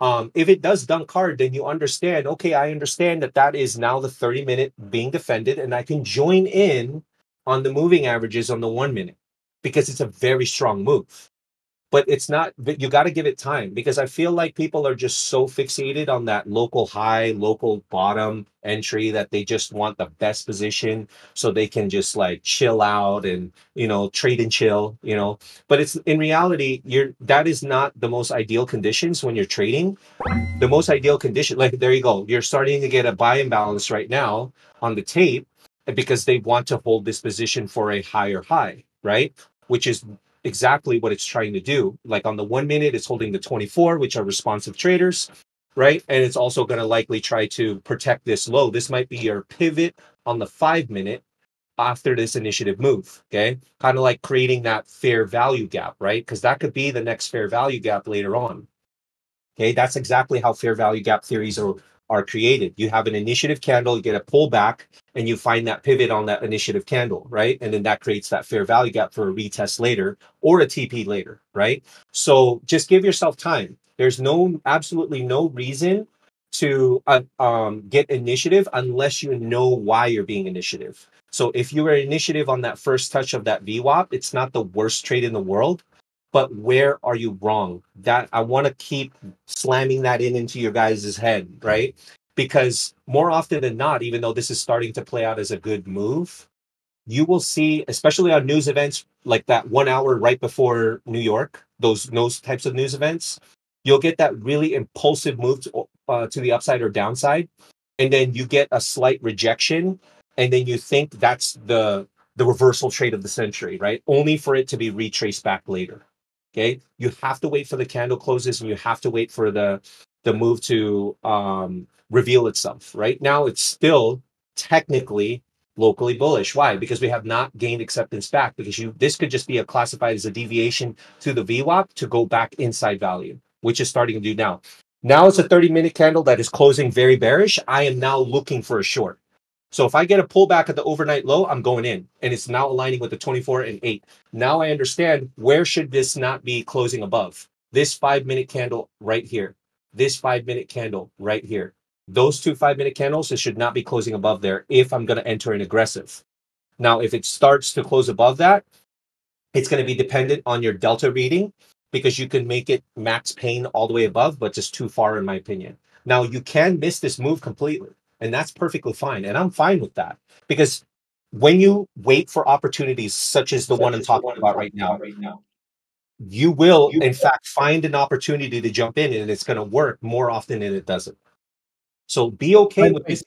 Um, if it does dunk hard, then you understand. Okay, I understand that that is now the 30 minute being defended, and I can join in on the moving averages on the one minute because it's a very strong move but it's not you got to give it time because i feel like people are just so fixated on that local high local bottom entry that they just want the best position so they can just like chill out and you know trade and chill you know? But it's in reality you're that is not the most ideal conditions when you're trading. The most ideal condition like there you go you're starting to get a buy imbalance right now on the tape because they want to hold this position for a higher high right? Which is exactly what it's trying to do. Like on the one minute, it's holding the 24, which are responsive traders, right? And it's also going to likely try to protect this low. This might be your pivot on the five minute after this initiative move. Okay. Kind of like creating that fair value gap, right? Because that could be the next fair value gap later on. Okay. That's exactly how fair value gap theories are are created. You have an initiative candle, you get a pullback, and you find that pivot on that initiative candle, right? And then that creates that fair value gap for a retest later or a TP later, right? So just give yourself time. There's no absolutely no reason to uh, um, get initiative unless you know why you're being initiative. So if you were initiative on that first touch of that VWAP, it's not the worst trade in the world but where are you wrong? That i want to keep slamming that in into your guys' head right? Because more often than not even though this is starting to play out as a good move you will see especially on news events like that one hour right before new york those those types of news events you'll get that really impulsive move to, uh, to the upside or downside and then you get a slight rejection and then you think that's the the reversal trade of the century right? Only for it to be retraced back later Okay. You have to wait for the candle closes and you have to wait for the the move to um, reveal itself. Right now, it's still technically locally bullish. Why? Because we have not gained acceptance back. Because you this could just be a classified as a deviation to the VWAP to go back inside value, which is starting to do now. Now it's a 30 minute candle that is closing very bearish. I am now looking for a short. So if I get a pullback at the overnight low, I'm going in and it's now aligning with the 24 and 8. Now I understand where should this not be closing above? This 5 minute candle right here. This 5 minute candle right here. Those two 5 minute candles it should not be closing above there if I'm going to enter an aggressive. Now if it starts to close above that, it's going to be dependent on your delta reading because you can make it max pain all the way above but just too far in my opinion. Now you can miss this move completely and that's perfectly fine. And I'm fine with that because when you wait for opportunities such as the such one I'm talking about right now, right now, you will you in will. fact find an opportunity to jump in and it's going to work more often than it doesn't. So be okay with this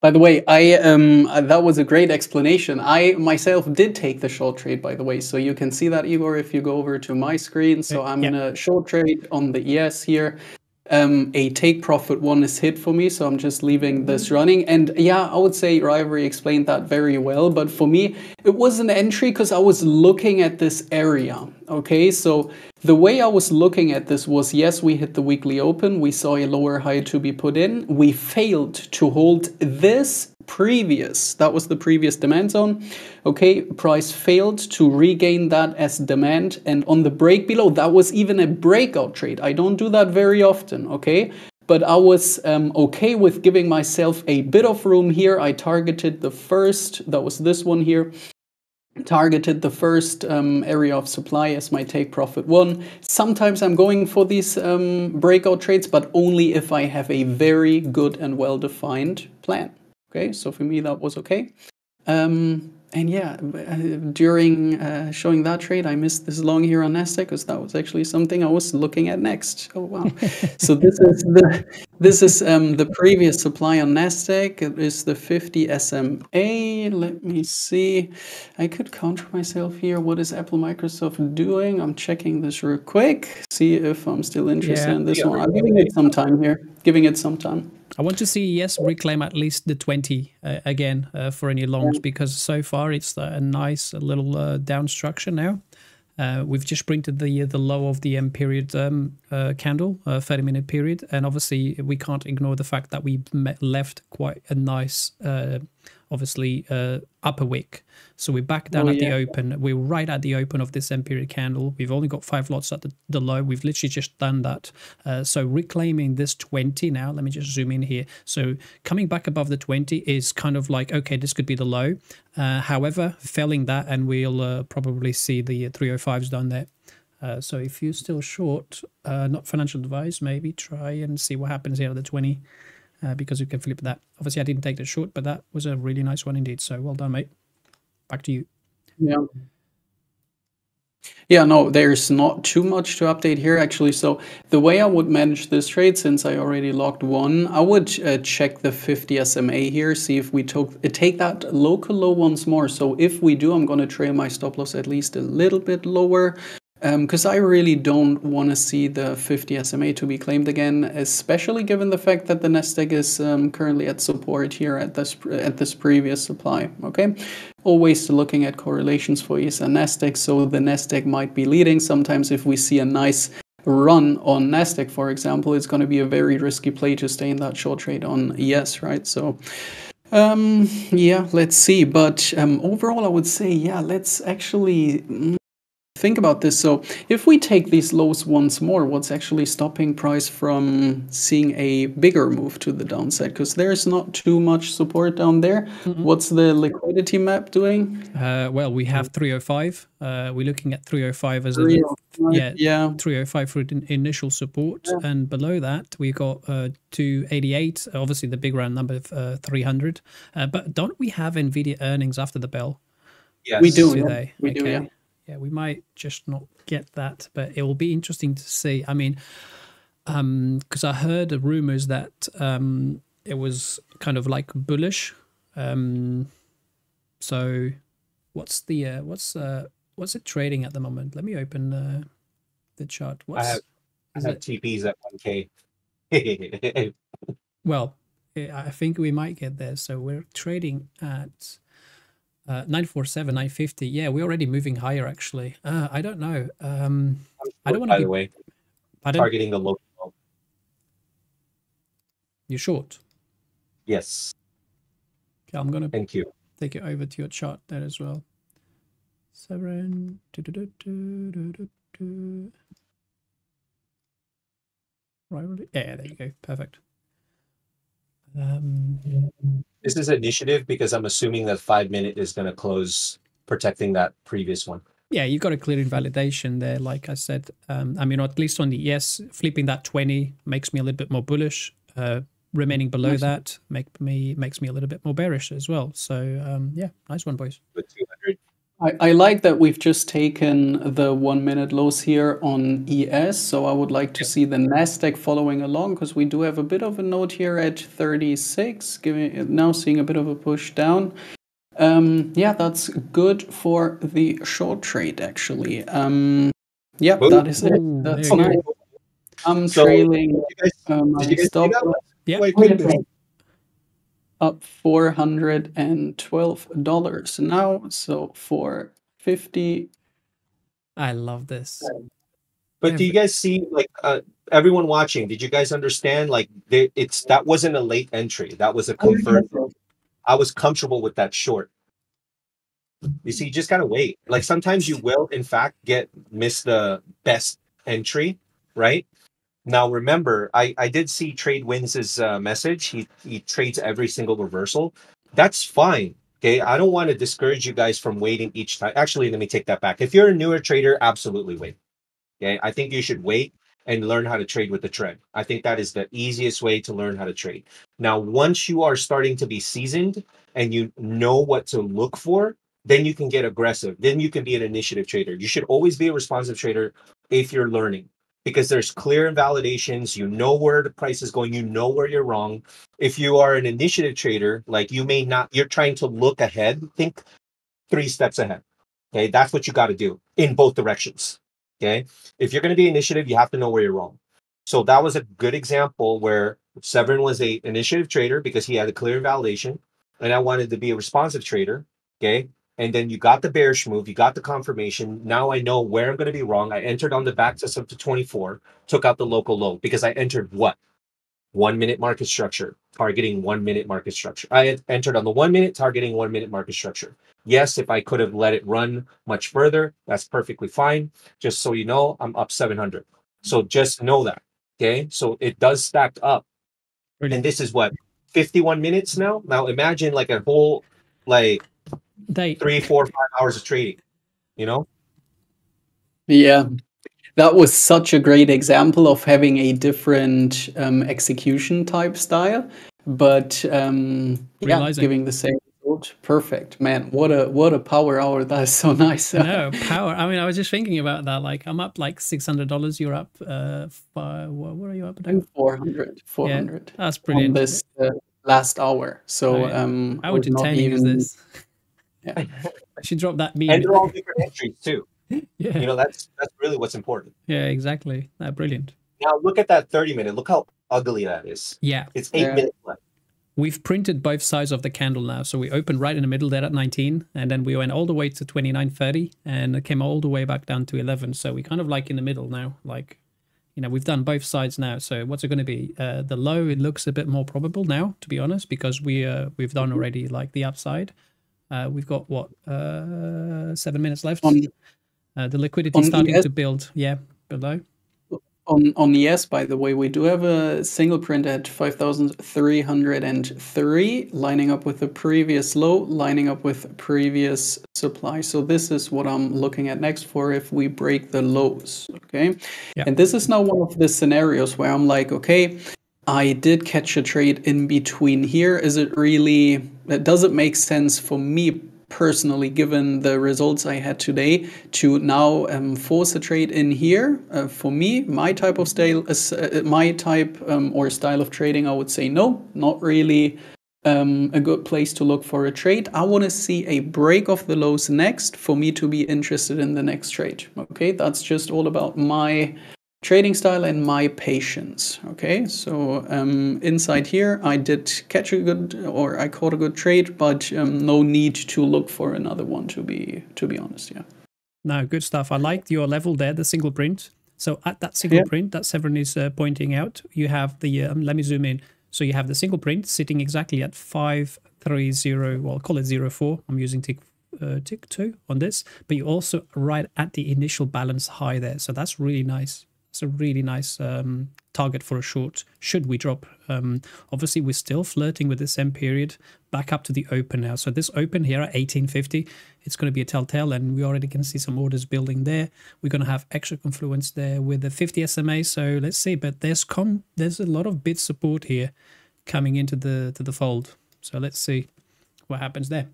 By the way, I um that was a great explanation. I myself did take the short trade, by the way, so you can see that Igor if you go over to my screen. So I'm yeah. in a short trade on the ES here. Um, a take profit one is hit for me, so I'm just leaving this mm-hmm. running. And yeah, I would say Rivalry explained that very well. But for me, it was an entry because I was looking at this area. Okay, so the way I was looking at this was yes, we hit the weekly open, we saw a lower high to be put in, we failed to hold this previous, that was the previous demand zone. Okay, price failed to regain that as demand. And on the break below, that was even a breakout trade. I don't do that very often, okay? But I was um, okay with giving myself a bit of room here. I targeted the first, that was this one here, targeted the first um, area of supply as my take profit one. Sometimes I'm going for these um, breakout trades, but only if I have a very good and well-defined plan. Okay, so for me that was okay. Um, and yeah, uh, during uh, showing that trade, I missed this long here on Nasdaq because that was actually something I was looking at next. Oh wow! so this is the this is um, the previous supply on Nasdaq. It is the 50 SMA. Let me see. I could counter myself here. What is Apple Microsoft doing? I'm checking this real quick. See if I'm still interested yeah, in this one. I'm giving it some time here. Giving it some time. I want to see yes reclaim at least the 20 uh, again uh, for any longs because so far it's a nice little uh, down structure now. Uh, we've just printed the the low of the M period um, uh, candle, uh, 30 minute period, and obviously we can't ignore the fact that we left quite a nice obviously uh, upper wick. So we're back down oh, at yeah. the open. We're right at the open of this M period candle. We've only got five lots at the, the low. We've literally just done that. Uh, so reclaiming this 20 now, let me just zoom in here. So coming back above the 20 is kind of like, okay, this could be the low. Uh, however, failing that, and we'll uh, probably see the 305s down there. Uh, so if you're still short, uh, not financial advice, maybe try and see what happens here at the 20 uh, because you can flip that. Obviously, I didn't take the short, but that was a really nice one indeed. So well done, mate. Back to you. Yeah. Yeah, no, there's not too much to update here actually. So the way I would manage this trade, since I already logged one, I would uh, check the 50 SMA here, see if we took, uh, take that local low once more. So if we do, I'm going to trail my stop loss at least a little bit lower because um, I really don't want to see the 50 SMA to be claimed again, especially given the fact that the Nasdaq is um, currently at support here at this at this previous supply. Okay, always looking at correlations for ES and Nasdaq, so the Nasdaq might be leading. Sometimes if we see a nice run on Nasdaq, for example, it's going to be a very risky play to stay in that short trade on ES, right? So. Um, yeah, let's see. But um, overall, I would say, yeah, let's actually mm, Think about this. So if we take these lows once more, what's actually stopping price from seeing a bigger move to the downside? Because there's not too much support down there. Mm -hmm. What's the liquidity map doing? Uh, well, we have 305. Uh, we're looking at 305 as a yeah, yeah 305 for initial support, yeah. and below that we've got uh, 288. Obviously, the big round number of uh, 300. Uh, but don't we have Nvidia earnings after the bell? Yes, we do. Yeah. We okay. do. Yeah yeah, we might just not get that, but it will be interesting to see. I mean, because um, I heard the rumors that um, it was kind of like bullish. Um, so, what's the uh, what's uh, what's it trading at the moment? Let me open uh, the chart. What's, I have, I have TPs at one k. well, I think we might get there. So we're trading at uh, 947, 950. Yeah, we're already moving higher, actually. Uh, I don't know. Um, I don't want to By be... the way, Pardon? targeting the low. You're short? Yes. Okay, I'm going to Thank you. take it over to your chart there as well. Seven. Do, do, do, do, do, do. Right. Yeah, there you go. Perfect. Um, this is initiative because I'm assuming that five minute is going to close protecting that previous one. Yeah, you've got a clear invalidation there. Like I said, um, I mean, at least on the yes, flipping that 20 makes me a little bit more bullish. Uh, remaining below nice. that make me makes me a little bit more bearish as well. So um, yeah, nice one, boys. With 200 I, I like that we've just taken the one minute lows here on ES. So I would like to see the NASDAQ following along because we do have a bit of a note here at 36, giving now seeing a bit of a push down. Um, yeah, that's good for the short trade actually. Um, yeah, that is it. That's nice. I'm so, trailing. Did you guys, um, did you guys stop yeah. up four hundred and twelve dollars now. So for fifty. I love this. But do you guys see like uh, everyone watching? Did you guys understand? Like they, it's that wasn't a late entry. That was a confirmed. I was comfortable with that short. You see, you just gotta wait. Like sometimes you will, in fact, get miss the best entry, right? Now remember, I I did see Trade Tradewinds' uh, message. He he trades every single reversal. That's fine. Okay, I don't want to discourage you guys from waiting each time. Actually, let me take that back. If you're a newer trader, absolutely wait. Okay, I think you should wait and learn how to trade with the trend. I think that is the easiest way to learn how to trade. Now, once you are starting to be seasoned and you know what to look for, then you can get aggressive. Then you can be an initiative trader. You should always be a responsive trader if you're learning because there's clear invalidations. You know where the price is going, you know where you're wrong. If you are an initiative trader, like you may not, you're trying to look ahead, think three steps ahead. Okay, that's what you got to do in both directions. Okay. If you're going to be initiative, you have to know where you're wrong. So that was a good example where Severin was a initiative trader because he had a clear validation, and I wanted to be a responsive trader. Okay. And then you got the bearish move, you got the confirmation. Now I know where I'm going to be wrong. I entered on the back test up to 24, took out the local low because I entered what? One minute market structure, targeting one minute market structure. I had entered on the one minute, targeting one minute market structure. Yes, if I could have let it run much further, that's perfectly fine. Just so you know, I'm up 700. So just know that. Okay. So it does stack up. Brilliant. And this is what 51 minutes now. Now imagine like a whole like Day. three, four, five hours of trading, you know? Yeah. That was such a great example of having a different um, execution type style, but um, yeah, giving the same result. Perfect, man. What a what a power hour. That is so nice. no power. I mean, I was just thinking about that. Like, I'm up like six hundred dollars. You're up. Uh, five, what, what are you up now? 400 400 Yeah, that's brilliant. this uh, last hour. So, oh, um, how entertaining even... is this? Yeah, I should drop that meme. And they're all different entries too. yeah, you know that's that's really what's important. Yeah, exactly. That brilliant. Now look at that thirty minute. Look how ugly that is. Yeah, it's eight yeah. minutes left. We've printed both sides of the candle now. So we opened right in the middle there at 19, and then we went all the way to 29.30, and it came all the way back down to 11. So we kind of like in the middle now. Like, you know, we've done both sides now. So what's it going to be? Uh, the low, it looks a bit more probable now, to be honest, because we uh, we've done already like the upside. Uh, we've got what uh, seven minutes left. On, uh, the liquidity starting to build. Yeah, below. On on ES, by the way, we do have a single print at 5,303, lining up with the previous low, lining up with previous supply. So this is what I'm looking at next for if we break the lows, okay? Yeah. And this is now one of the scenarios where I'm like, okay, I did catch a trade in between here. Is it really, does it make sense for me personally, given the results I had today, to now um, force a trade in here. Uh, for me, my type of style, uh, my type um, or style of trading, I would say no, not really um, a good place to look for a trade. I want to see a break of the lows next for me to be interested in the next trade. Okay, that's just all about my trading style and my patience okay? So um, inside here i did catch a good or i caught a good trade but um, no need to look for another one to be to be honest yeah. No good stuff. I liked your level there the single print. So at that single yeah. print that severin is uh, pointing out you have the um, let me zoom in. So you have the single print sitting exactly at 530 well call it zero four. i'm using tick uh, tick 2 on this. But you also right at the initial balance high there. So that's really nice it's a really nice um, target for a short should we drop. Um, obviously, we're still flirting with this M period back up to the open now. So this open here at 1850, it's going to be a telltale and we already can see some orders building there. We're going to have extra confluence there with the 50 SMA. So let's see, but there's com there's a lot of bid support here coming into the to the fold. So let's see what happens there.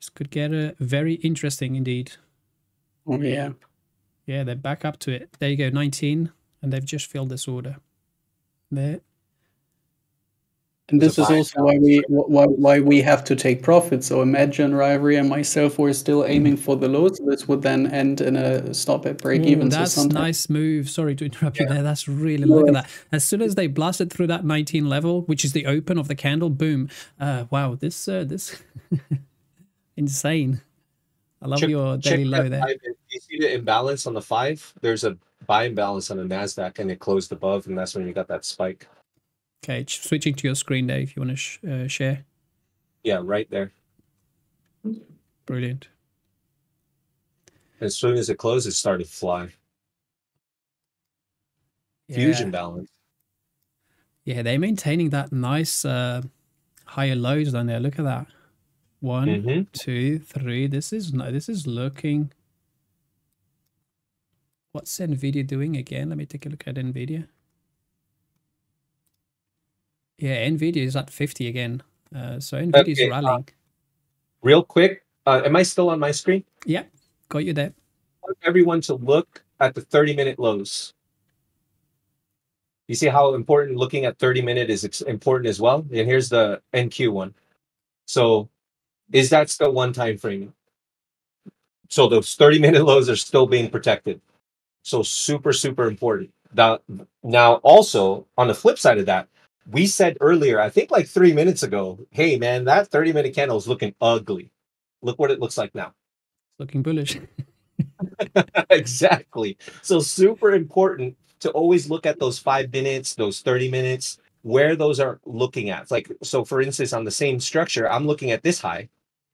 This could get a very interesting indeed. Oh, yeah. Yeah, they're back up to it. There you go, 19. And they've just filled this order. There. And this is also why we why, why we have to take profit. So imagine Rivalry and myself were still aiming for the lows. This would then end in a stop at break even. That's so nice move. Sorry to interrupt you there. That's really look at that. As soon as they blasted through that 19 level, which is the open of the candle, boom. Uh, wow, this uh, this insane. I love check, your daily low there. You see the imbalance on the five? There's a buy imbalance on the Nasdaq, and it closed above, and that's when you got that spike. Okay, switching to your screen there if you want to sh uh, share. Yeah, right there. Brilliant. As soon as it closed, it started to fly. Yeah. Fusion balance. Yeah, they're maintaining that nice uh, higher lows down there. Look at that. One, mm -hmm. two, three. This is no. This is looking. What's Nvidia doing again? Let me take a look at Nvidia. Yeah, Nvidia is at 50 again. Uh, so Nvidia is okay, uh, rallying. Uh, real quick, uh, am I still on my screen? Yeah, got you there. I want everyone to look at the 30 minute lows. You see how important looking at 30 minute is important as well? And here's the NQ one. So is that still one time frame? So those 30 minute lows are still being protected. So super, super important. Now, now also on the flip side of that, we said earlier, I think like three minutes ago, hey man, that 30 minute candle is looking ugly. Look what it looks like now. It's looking bullish. exactly. So super important to always look at those five minutes, those 30 minutes, where those are looking at. Like, so for instance, on the same structure, I'm looking at this high,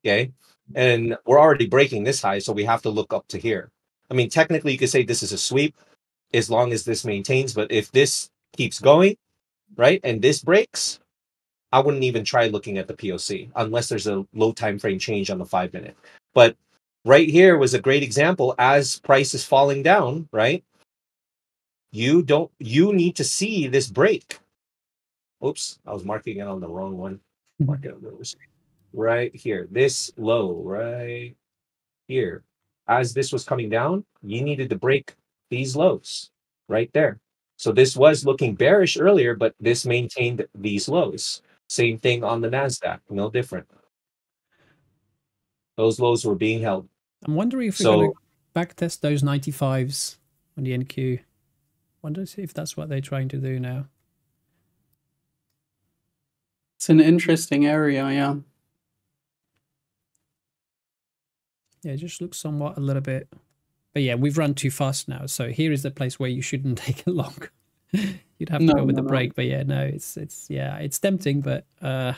okay? And we're already breaking this high, so we have to look up to here. I mean, technically you could say this is a sweep as long as this maintains, but if this keeps going, right? And this breaks, I wouldn't even try looking at the POC unless there's a low time frame change on the five minute. But right here was a great example as price is falling down, right? You don't you need to see this break. Oops, I was marking it on the wrong one. Mark it on the right here. This low right here. As this was coming down, you needed to break these lows right there. So this was looking bearish earlier, but this maintained these lows. Same thing on the NASDAQ, no different. Those lows were being held. I'm wondering if we're so, going to backtest those 95s on the NQ. Wonder if that's what they're trying to do now. It's an interesting area, yeah. Yeah, it just looks somewhat a little bit but yeah, we've run too fast now. So here is the place where you shouldn't take it long. You'd have to no, go with no, the break. No. But yeah, no, it's it's yeah, it's tempting, but uh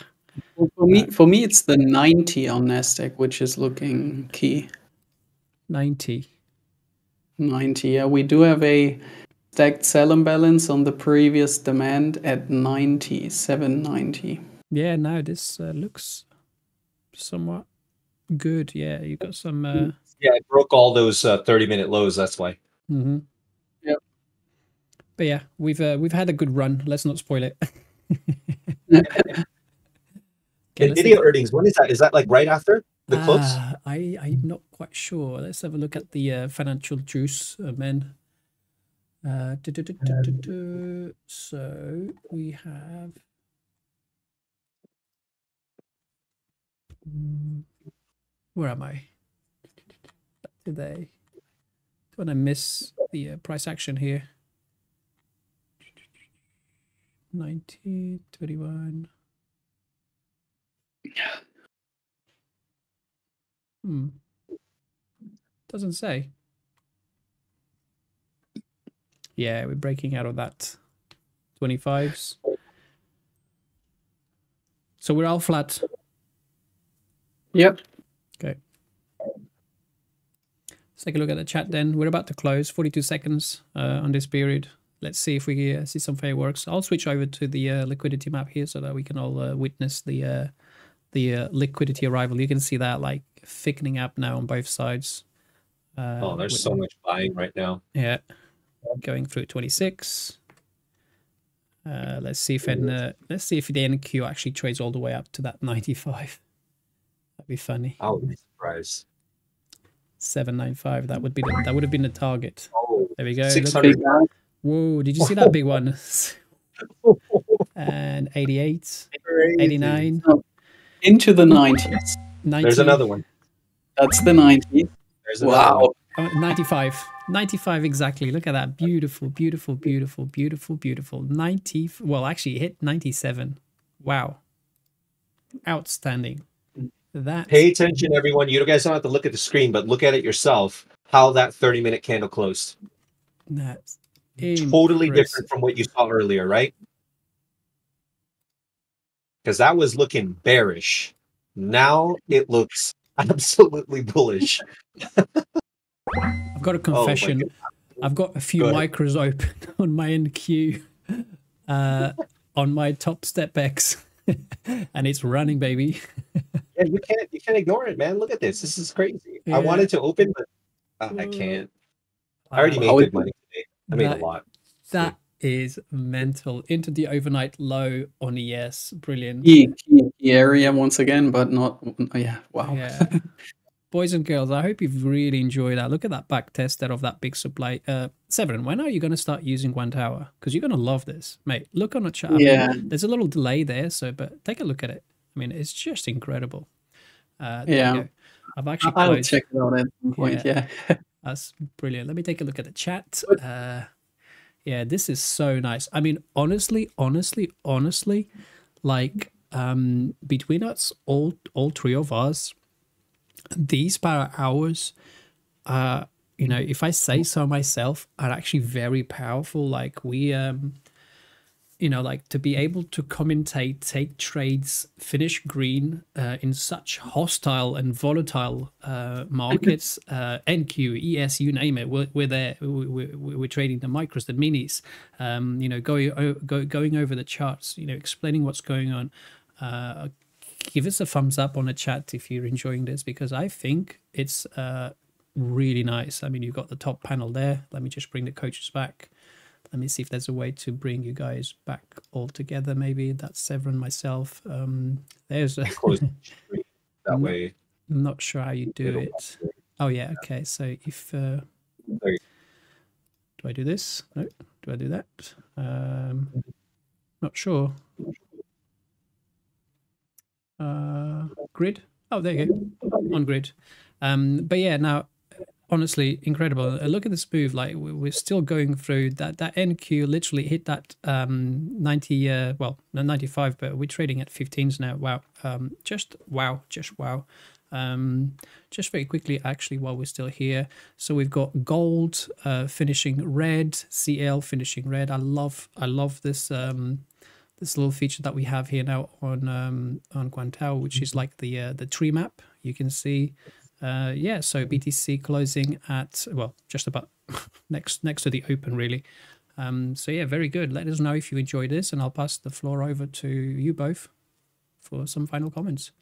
well, for me uh, for me it's the 90 on Nasdaq which is looking key. 90. 90. Yeah, we do have a stacked sell imbalance on the previous demand at 90, 790. Yeah, no, this uh, looks somewhat good. Yeah, you got some uh, yeah, it broke all those uh, 30 minute lows. That's why. Mm-hmm. Yep. But yeah, we've uh, we've had a good run. Let's not spoil it. okay, Nvidia earnings. When is that? Is that like right after the close? Uh, I I'm not quite sure. Let's have a look at the uh, financial juice, uh, men. Uh, so we have. Mm, where am I? today. Don't want to miss the uh, price action here. 90, 21. Hmm. Doesn't say. Yeah, we're breaking out of that 25s. So we're all flat. Yep. Okay. Let's take a look at the chat then. We're about to close, 42 seconds uh, on this period. Let's see if we uh, see some fireworks. I'll switch over to the uh, liquidity map here so that we can all uh, witness the uh, the uh, liquidity arrival. You can see that like thickening up now on both sides. oh, there's with, so much buying right now. Yeah, going through 26. let's see if in, let's see if the NQ actually trades all the way up to that 95. That'd be funny. I would be surprised. 795. That would be the, that would have been the target. Oh, there we go. 600. Whoa, did you see that big one? and 88. 89. into the 90s. 90, There's another one. That's the 90s. There's another one. Wow. oh, 95. 95 exactly. Look at that. Beautiful, beautiful, beautiful, beautiful, beautiful. 90. Well, actually, it hit 97. Wow. Outstanding. That Pay attention, everyone. You guys don't have to look at the screen, but look at it yourself. How that 30 minute candle closed. that's Totally impressive. different from what you saw earlier, right? Because that was looking bearish. Now it looks absolutely bullish. I've got a Oh confession. goodness. I've got a few Go micros open on my NQ uh, on my TopstepX, and it's running, baby. Yeah, you can't you can't ignore it, man. Look at this. This is crazy. Yeah. I wanted to open, but uh, I can't. I already Wow. made How good money today. I made That- a lot. That is mental. Into the overnight low on ES. Brilliant. Key, key, key area once again, but not. Yeah. Wow. Yeah. Boys and girls, I hope you've really enjoyed that. Look at that back test there of that big supply. Uh, Severin, when are you going to start using Quantower? Because you're going to love this, mate. Look on the chat. I mean, Yeah. there's a little delay there, so but take a look at it. I mean, it's just incredible. Uh, Yeah. I've actually I'll closed. check it out at some point. Yeah. That's brilliant. Let me take a look at the chat. Uh, yeah, this is so nice. I mean, honestly, honestly, honestly, like um, between us, all all three of us, these power hours, uh, you know, if I say so myself, are actually very powerful. Like we, um, you know, like to be able to commentate, take trades, finish green uh, in such hostile and volatile uh, markets, uh, NQ, ES, you name it, we're, we're there. We're, we're, we're trading the micros, the minis, um, you know, going, go, going over the charts, you know, explaining what's going on. Uh, give us a thumbs up on the chat if you're enjoying this because I think it's uh, really nice. I mean, you've got the top panel there. Let me just bring the coaches back. Let me see if there's a way to bring you guys back all together. Maybe that's Severin, myself. Um, there's a, that way. I'm not sure how you do it'll- Oh yeah, okay. So if uh, do I do this? No. Do I do that? Um, not sure. Uh, grid. Oh, there you go. On grid. Um, but yeah, now honestly incredible. Look at this move. Like we- we're still going through that. That NQ literally hit that um 90. Uh, well, no, 95, but we're trading at 15s now. Wow. Um, just wow. Just wow. Um, just very quickly, actually, while we're still here, so we've got gold uh, finishing red, CL finishing red. I love, I love this um, this little feature that we have here now on um, on Quantower, which is like the uh, the tree map. You can see, uh, yeah. So BTC closing at well, just about next next to the open, really. Um, so yeah, very good. Let us know if you enjoyed this, and I'll pass the floor over to you both for some final comments.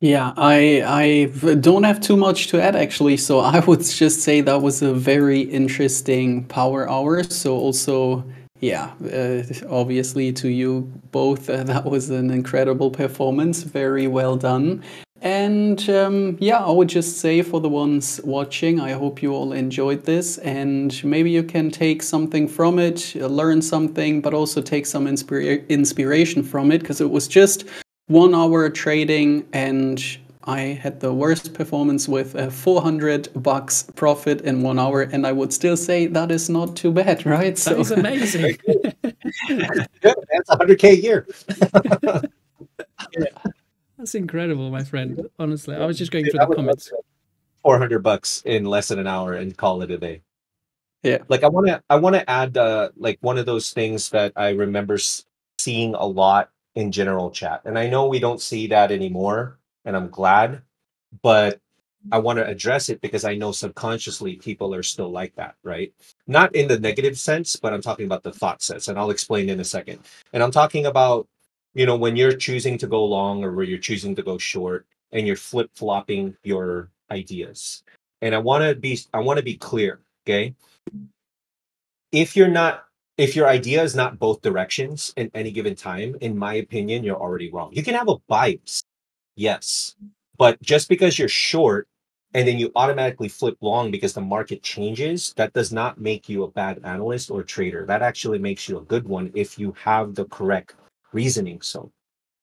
Yeah, I I don't have too much to add actually. So I would just say that was a very interesting power hour. So also, yeah, uh, obviously to you both, uh, that was an incredible performance. Very well done. And um, yeah, I would just say for the ones watching, I hope you all enjoyed this, and maybe you can take something from it, uh, learn something, but also take some inspira- inspiration from it, because it was just one hour trading and I had the worst performance with a 400 bucks profit in one hour, and I would still say that is not too bad, right? That is amazing. Good. That's 100k a year. That's incredible, my friend. Honestly, I was just going Dude, through I the comments. 400 bucks in less than an hour and call it a day. Yeah. Like I want to I want to add uh like one of those things that I remember s- seeing a lot in general chat. And I know we don't see that anymore and I'm glad, but mm-hmm. I want to address it because I know subconsciously people are still like that, right? Not in the negative sense, but I'm talking about the thought sense and I'll explain in a second. And I'm talking about you know when you're choosing to go long or where you're choosing to go short and you're flip-flopping your ideas and i want to be i want to be clear okay if you're not if your idea is not both directions in any given time in my opinion you're already wrong you can have a bias yes but just because you're short and then you automatically flip long because the market changes that does not make you a bad analyst or trader that actually makes you a good one if you have the correct reasoning so.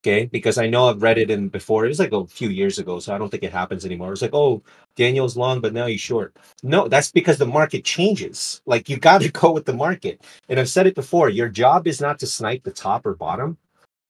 Okay, because I know I've read it in before. It was like a few years ago, so I don't think it happens anymore. It's like, oh, Daniel's long, but now he's short. No, that's because the market changes. Like you got to go with the market. And I've said it before. Your job is not to snipe the top or bottom.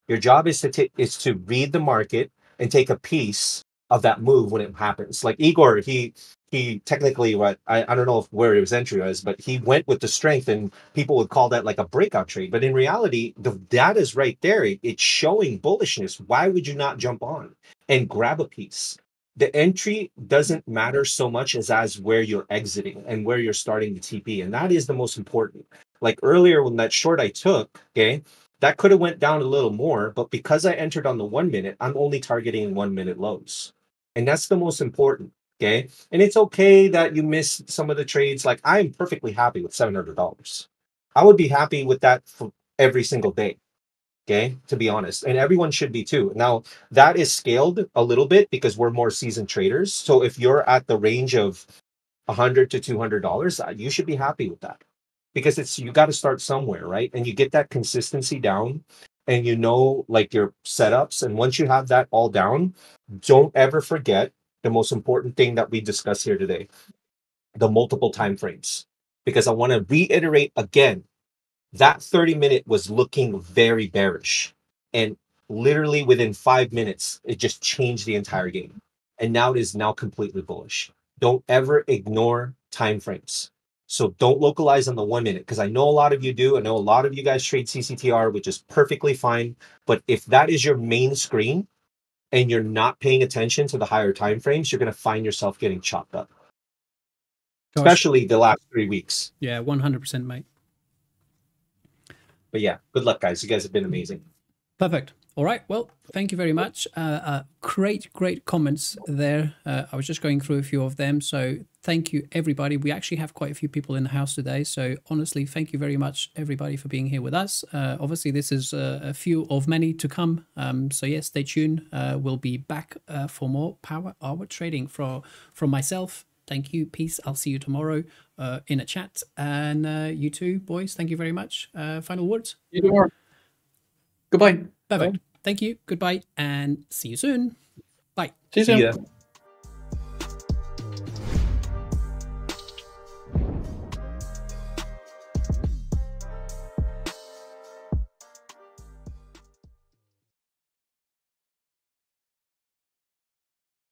Your job is to t- is to read the market and take a piece of that move when it happens. Like Igor, he he technically what I, I don't know if where his entry was, but he went with the strength and people would call that like a breakout trade. But in reality, the data is right there. it's showing bullishness. Why would you not jump on and grab a piece? The entry doesn't matter so much as as where you're exiting and where you're starting the TP. And that is the most important. Like earlier when that short I took, okay, that could have went down a little more, but because I entered on the one minute, I'm only targeting one minute lows. And that's the most important. Okay. And it's okay that you miss some of the trades. Like I'm perfectly happy with $700. I would be happy with that for every single day. Okay. To be honest. And everyone should be too. Now, that is scaled a little bit because we're more seasoned traders. So if you're at the range of 100 to $200, uh, you should be happy with that because it's you got to start somewhere, right? And you get that consistency down and you know like your setups. And once you have that all down, don't ever forget the most important thing that we discuss here today the multiple time frames. Because i want to reiterate again that 30 minute was looking very bearish. And literally within five minutes it just changed the entire game. And now it is now completely bullish. Don't ever ignore time frames so don't localize on the one minute because i know a lot of you do i know a lot of you guys trade cctr which is perfectly fine but if that is your main screen and you're not paying attention to the higher time frames, you're going to find yourself getting chopped up. Gosh. Especially the last three weeks. Yeah, 100%, mate. But yeah, good luck, guys. You guys have been amazing. Perfect. All right. Well, thank you very much. Uh, uh, great, great comments there. Uh, I was just going through a few of them. So thank you, everybody. We actually have quite a few people in the house today. So honestly, thank you very much, everybody, for being here with us. Uh, obviously, this is uh, a few of many to come. Um, so yes, stay tuned. Uh, we'll be back for more Power Hour trading from from myself. Thank you. Peace. I'll see you tomorrow in a chat. And you too, boys. Thank you very much. final words. You Goodbye. Perfect. Thank you. Goodbye and see you soon. Bye. See you soon.